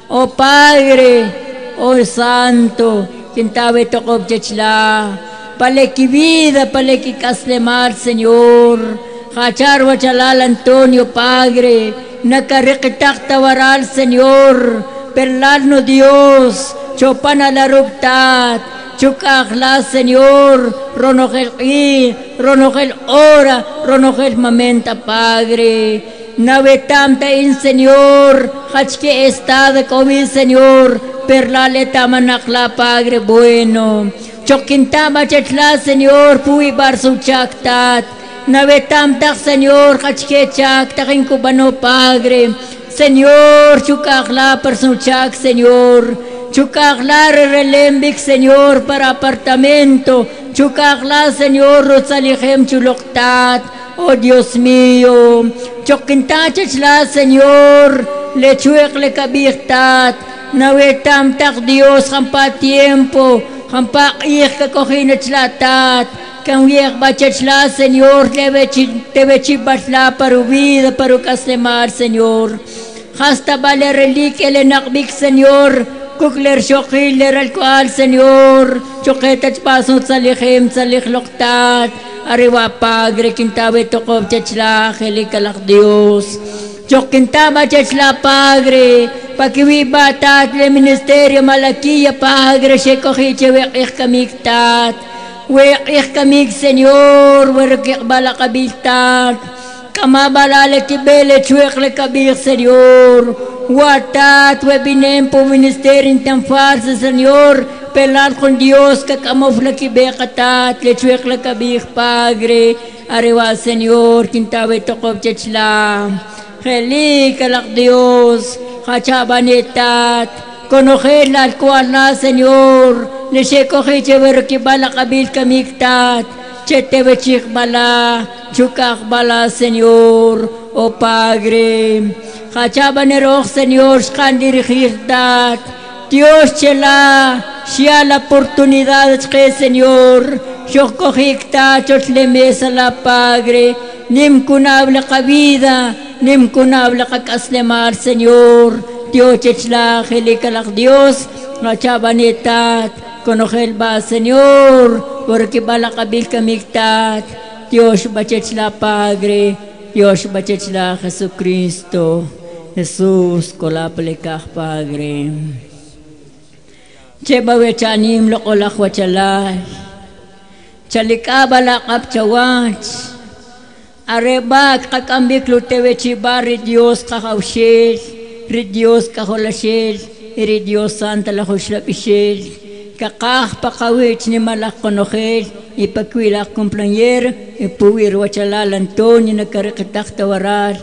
Oh Padre, oh Santo, quintaba tokob chechla. Paleki vida, paleki kaslemar, Señor. Hachar Wachalal Antonio Padre, Nakarikitak Tawaral Señor, Perlarno Dios, Chopana la Ruptat, Chukakla Señor, Ronogel I, Ronogel Ora, Ronogel Mamenta Padre. Navetamta in Señor, Hachke estado COVID Señor, Perlale tamanakla Padre bueno. Chokintama chetla Señor, Pui Barsu Chaktat. Navetam tak Señor, Hachkechak, Takin Kubano Padre. Señor, Chukakla Persuchak, Señor. Chukakla Relembik, Señor, para apartamento. Chukakla, Señor, Rosalihem Chuloktat. Oh Dios mío, Chokintachachla, Señor, Lechuek le Navetam tak Dios, hampa tiempo, hampa ik kakohinachlatat. Kan wiek bachachla, Señor, debe chibachla para vida, para caslemar, Señor. Hasta vale reliquia le nakbik, Señor. Kukler shokil le alcohol, Señor. Choketach paso salihim, salih loktat. Arriba Padre, quintabe tokob chachla, helikalak Dios. Chokintaba chachla, Padre. Pakiwi batat le ministerio malakia, Padre. Shekohiche wek kamiktat. Wek kamik, Señor. Wek bala kabiltat. Kama balale kibele chuek le kabir, Señor. Watat webinem po ministerio tan falsa, Señor. Pelar con Dios que camof la kibekatat, le chuek le kabir, Padre. Arriba, Señor, quintabe tokob chachla. Heli kalak Dios, hachabanetat. Conocer la alcuala, Señor. Le se coge chever que bala kabil kamiktat. Chetebe chik bala, chukak bala, Señor, oh Padre. Hachabaneroch, Señor, skandirigirtat. Dios chela, sea la oportunidad que Señor, yo mesa la Padre, nim kunable ka vida, nim kunable ka kaslemar, Señor. Dios chechla, helikalak Dios, hachabanetat. Conogel ba, Señor, porque bala kabil kamiktat. Dios bachechla Padre, Dios bachechla Jesucristo. Jesús, kolapelekah Padre. Chebawe chanim lo kolak wachalay. Chalikaba la kapchawach. Arebak kakambik lutewe chibari Dios kakawshel. Ri Dios kaholashel. Ri santa la hoshlapishel. Kakah pakawich ni malak konohel. Ipakwilak kumplanger. Ipuwir wachalal Antonio na karikitak tawaral.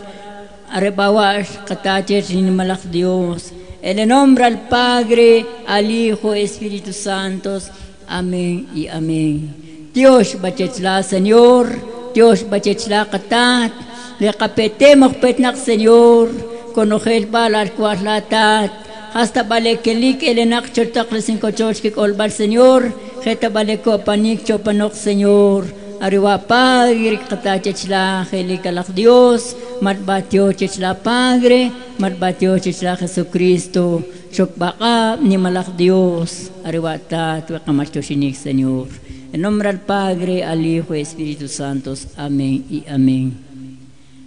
Arebawash katachet ni malak Dios. En el nombre al Padre, al Hijo, Espíritu Santo. Amén y amén. Dios bachechla, Señor. Dios bachechla katat. Le kapetemos petnak, Señor. Conogel bala al cuarlatat. Hasta vale que lik el enak chertak le cinco choch que colbar, Señor. Jeta vale ko panik chopanok, Señor. Arriba Padre, katachechla, helikalak Dios. Matbatyo chechla Padre. Matbatyo chechla Jesucristo. Chokbaka ni malak Dios. Arriba ta, tuwa kamatyo shinik, Señor. En nombre al Padre, al Hijo y Espíritu Santo. Amén y amén.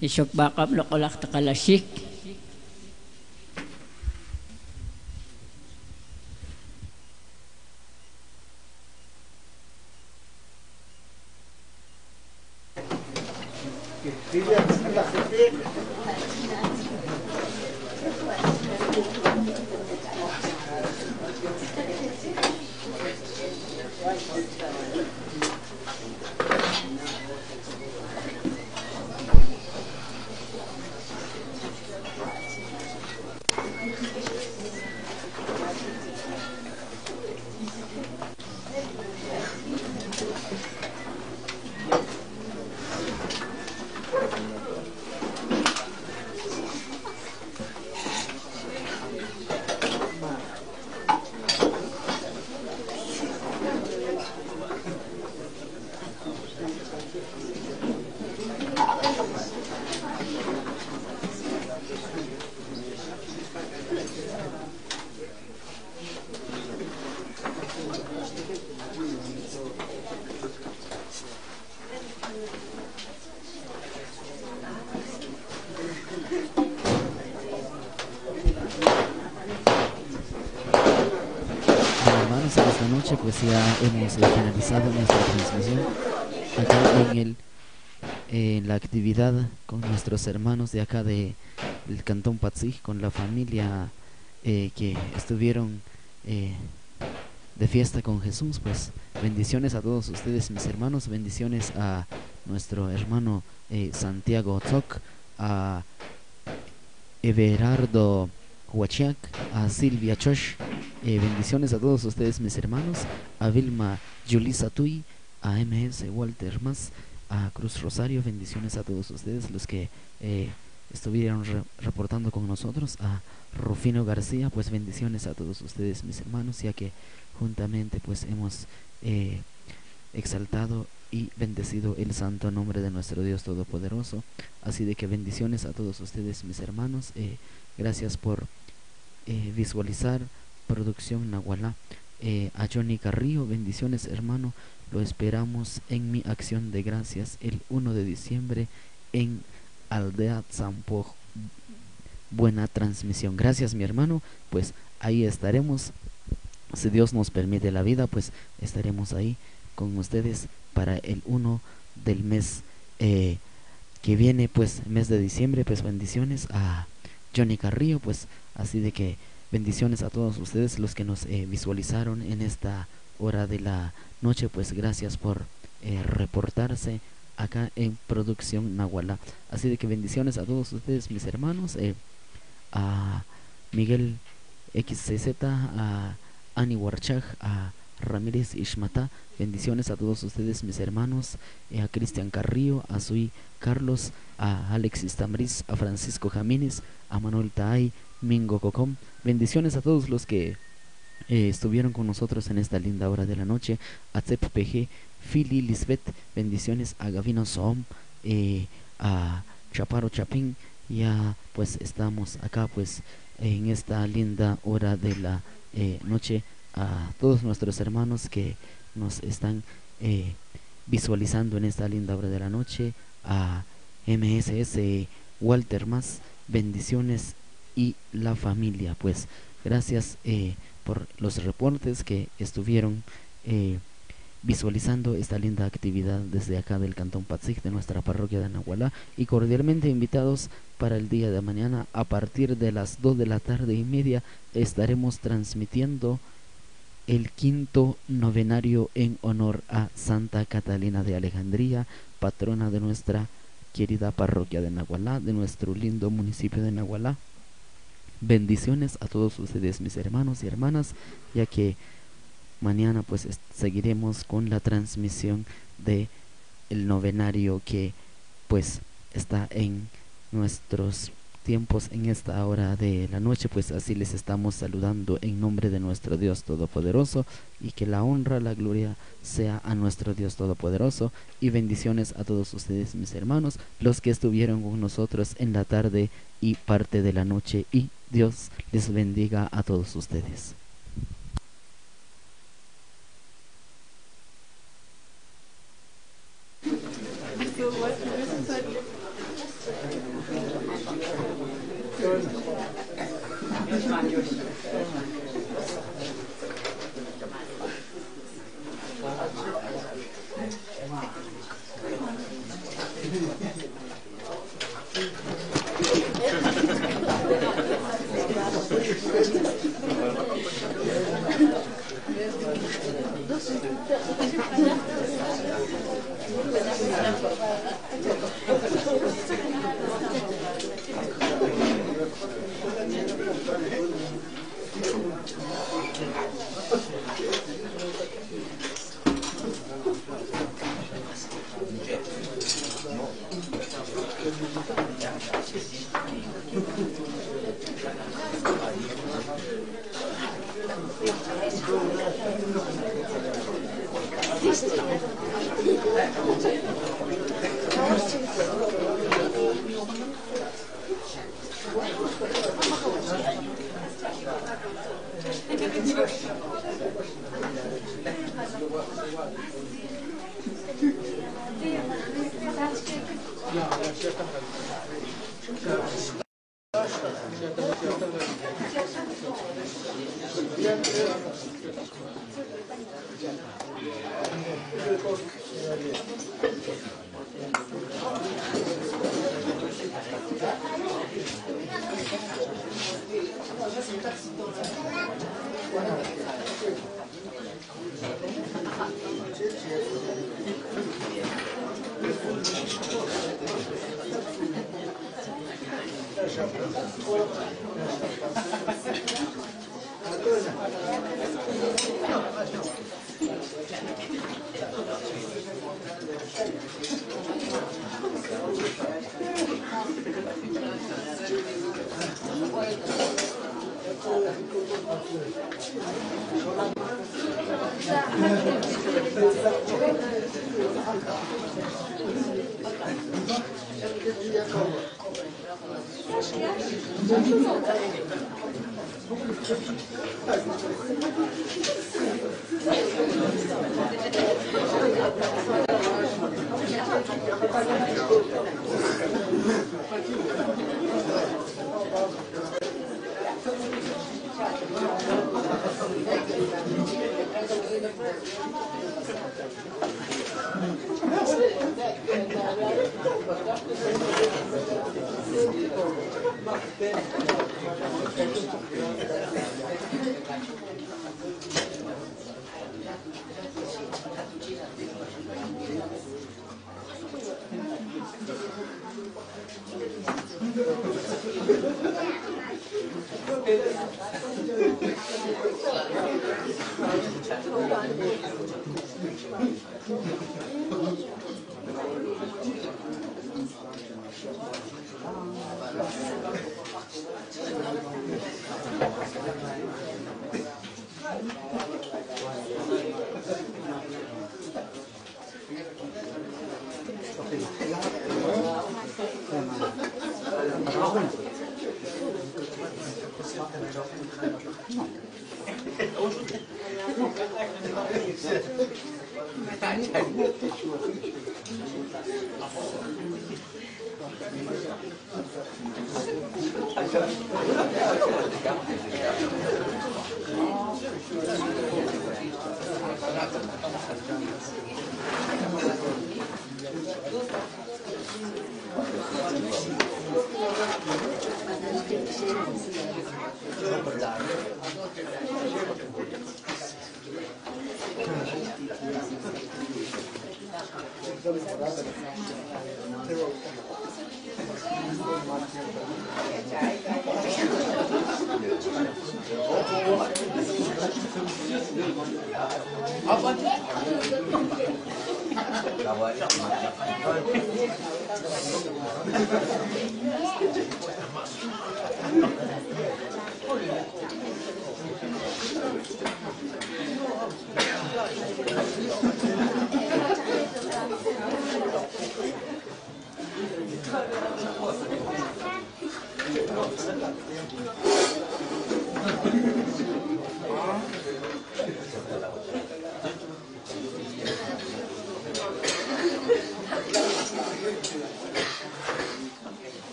Ishok bakap lokolak takalashik. Gracias. Hermanos de acá de del Cantón Patzig, con la familia eh, que estuvieron eh, de fiesta con Jesús, pues bendiciones a todos ustedes mis hermanos, bendiciones a nuestro hermano eh, Santiago Tzok, a Everardo Huachiac, a Silvia Chosh, bendiciones a todos ustedes mis hermanos, a Vilma Yulisa Tui, a MS Walter Mas, a Cruz Rosario, bendiciones a todos ustedes los que eh, estuvieron re- reportando con nosotros, a Rufino García, pues bendiciones a todos ustedes mis hermanos, ya que juntamente pues hemos eh, exaltado y bendecido el santo nombre de nuestro Dios Todopoderoso. Así de que bendiciones a todos ustedes mis hermanos. eh, gracias por eh, visualizar producción Nahualá. Eh, a Johnny Carrillo, bendiciones hermano. Lo esperamos en mi acción de gracias el 1 de diciembre en Aldea Zampo. Buena transmisión. Gracias mi hermano. Pues ahí estaremos. Si Dios nos permite la vida, pues estaremos ahí con ustedes para el 1 del mes eh, que viene, pues mes de diciembre. Pues bendiciones a Johnny Carrillo, pues así de que bendiciones a todos ustedes los que nos eh, visualizaron en esta hora de la noche, pues gracias por eh, reportarse acá en Producción Nahualá. Así de que bendiciones a todos ustedes, mis hermanos, eh, a Miguel XCZ, a Ani Warchag, a Ramírez Ishmata, bendiciones a todos ustedes, mis hermanos, eh, a Cristian Carrillo, a Sui Carlos, a Alexis Tambriz, a Francisco Jamínez, a Manuel Taay, Mingo Cocom, bendiciones a todos los que eh, estuvieron con nosotros en esta linda hora de la noche, a Zep PG, Fili Lisbeth, bendiciones a Gavino Soom, eh, a Chaparo Chapín, ya pues estamos acá pues en esta linda hora de la eh, noche. A todos nuestros hermanos que nos están eh, visualizando en esta linda hora de la noche, a MSS Walter Más, bendiciones y la familia. Pues. Gracias por los reportes que estuvieron eh, visualizando esta linda actividad desde acá del Cantón Patzig de nuestra parroquia de Nahualá y cordialmente invitados para el día de mañana a partir de las 2 de la tarde y media estaremos transmitiendo el quinto novenario en honor a Santa Catalina de Alejandría, patrona de nuestra querida parroquia de Nahualá, de nuestro lindo municipio de Nahualá. Bendiciones a todos ustedes, mis hermanos y hermanas, ya que mañana pues seguiremos con la transmisión de el novenario que pues está en nuestros tiempos en esta hora de la noche, pues así les estamos saludando en nombre de nuestro Dios Todopoderoso y que la honra, la gloria sea a nuestro Dios Todopoderoso y bendiciones a todos ustedes mis hermanos, los que estuvieron con nosotros en la tarde y parte de la noche y Dios les bendiga a todos ustedes. Yeah, yeah, yeah.